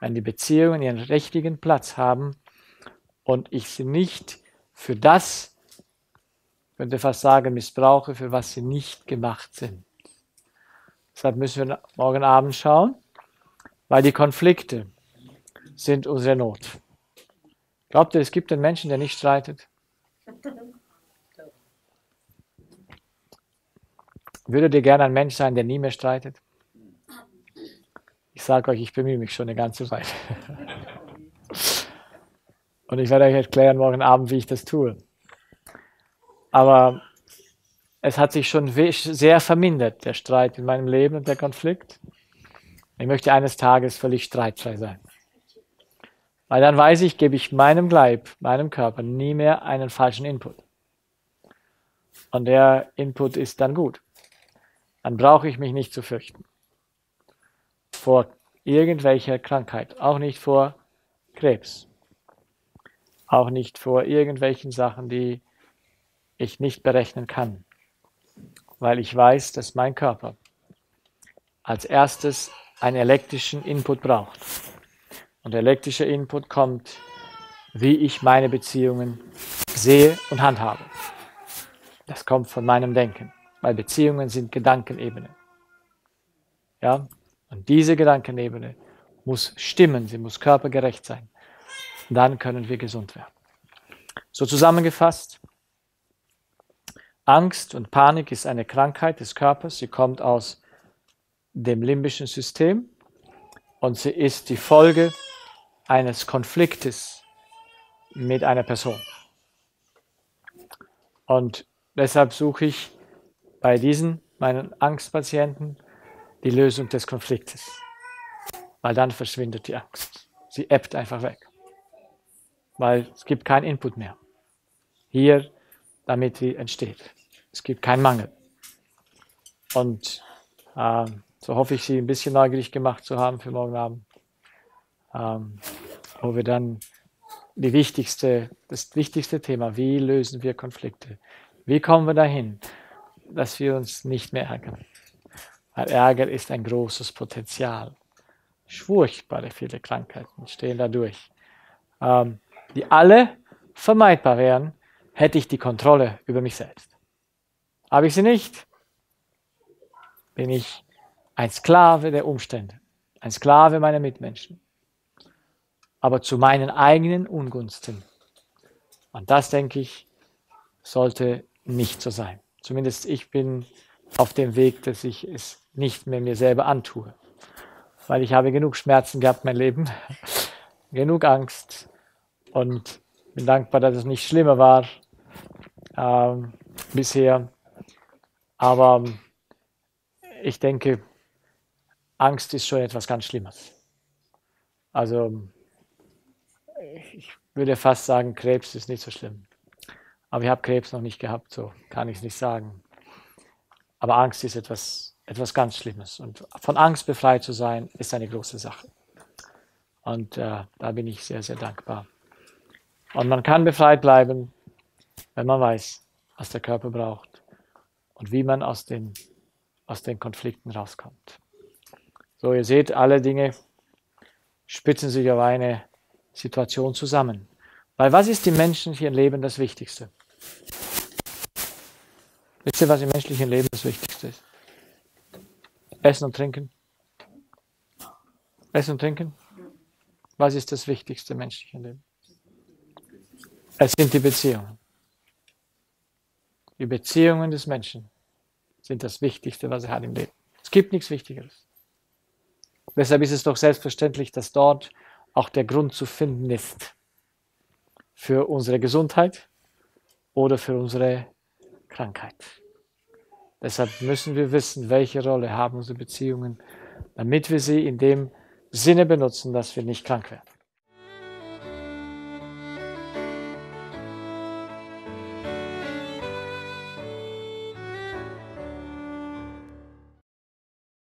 Wenn die Beziehungen ihren richtigen Platz haben und ich sie nicht für das, könnte fast sagen, missbrauche, für was sie nicht gemacht sind. Deshalb müssen wir morgen Abend schauen, weil die Konflikte sind unsere Not. Glaubt ihr, es gibt einen Menschen, der nicht streitet? Würdet ihr gerne ein Mensch sein, der nie mehr streitet? Ich sage euch, ich bemühe mich schon eine ganze Zeit. (laughs) Und ich werde euch erklären morgen Abend, wie ich das tue. Aber es hat sich schon sehr vermindert, der Streit in meinem Leben und der Konflikt. Ich möchte eines Tages völlig streitfrei sein. Weil dann weiß ich, gebe ich meinem Leib, meinem Körper nie mehr einen falschen Input. Und der Input ist dann gut. Dann brauche ich mich nicht zu fürchten. Vor irgendwelcher Krankheit. Auch nicht vor Krebs. Auch nicht vor irgendwelchen Sachen, die ich nicht berechnen kann. Weil ich weiß, dass mein Körper als erstes einen elektrischen Input braucht. Und der elektrische Input kommt, wie ich meine Beziehungen sehe und handhabe. Das kommt von meinem Denken, weil Beziehungen sind Gedankenebene. Ja? Und diese Gedankenebene muss stimmen, sie muss körpergerecht sein. Dann können wir gesund werden. So zusammengefasst, Angst und Panik ist eine Krankheit des Körpers. Sie kommt aus dem limbischen System und sie ist die Folge eines Konfliktes mit einer Person. Und deshalb suche ich bei diesen, meinen Angstpatienten, die Lösung des Konfliktes. Weil dann verschwindet die Angst. Sie ebbt einfach weg. Weil es gibt keinen Input mehr. Hier, damit sie entsteht. Es gibt keinen Mangel. Und äh, so hoffe ich, Sie ein bisschen neugierig gemacht zu haben für morgen Abend. Ähm, wo wir dann die wichtigste, das wichtigste Thema, wie lösen wir Konflikte? Wie kommen wir dahin, dass wir uns nicht mehr ärgern? Weil Ärger ist ein großes Potenzial. Furchtbare viele Krankheiten stehen dadurch, ähm, die alle vermeidbar wären, hätte ich die Kontrolle über mich selbst. Habe ich sie nicht, bin ich ein Sklave der Umstände, ein Sklave meiner Mitmenschen aber zu meinen eigenen Ungunsten. Und das, denke ich, sollte nicht so sein. Zumindest ich bin auf dem Weg, dass ich es nicht mehr mir selber antue. Weil ich habe genug Schmerzen gehabt, mein Leben, (laughs) genug Angst und bin dankbar, dass es nicht schlimmer war ähm, bisher. Aber ich denke, Angst ist schon etwas ganz Schlimmes. Also ich würde fast sagen, Krebs ist nicht so schlimm. Aber ich habe Krebs noch nicht gehabt, so kann ich es nicht sagen. Aber Angst ist etwas, etwas ganz Schlimmes. Und von Angst befreit zu sein, ist eine große Sache. Und äh, da bin ich sehr, sehr dankbar. Und man kann befreit bleiben, wenn man weiß, was der Körper braucht und wie man aus den, aus den Konflikten rauskommt. So, ihr seht, alle Dinge spitzen sich auf eine Situation zusammen. Weil was ist im menschlichen Leben das Wichtigste? Wisst ihr, was im menschlichen Leben das Wichtigste ist? Essen und Trinken. Essen und Trinken. Was ist das Wichtigste im menschlichen Leben? Es sind die Beziehungen. Die Beziehungen des Menschen sind das Wichtigste, was er hat im Leben. Es gibt nichts Wichtigeres. Deshalb ist es doch selbstverständlich, dass dort auch der Grund zu finden ist für unsere Gesundheit oder für unsere Krankheit. Deshalb müssen wir wissen, welche Rolle haben unsere Beziehungen, damit wir sie in dem Sinne benutzen, dass wir nicht krank werden.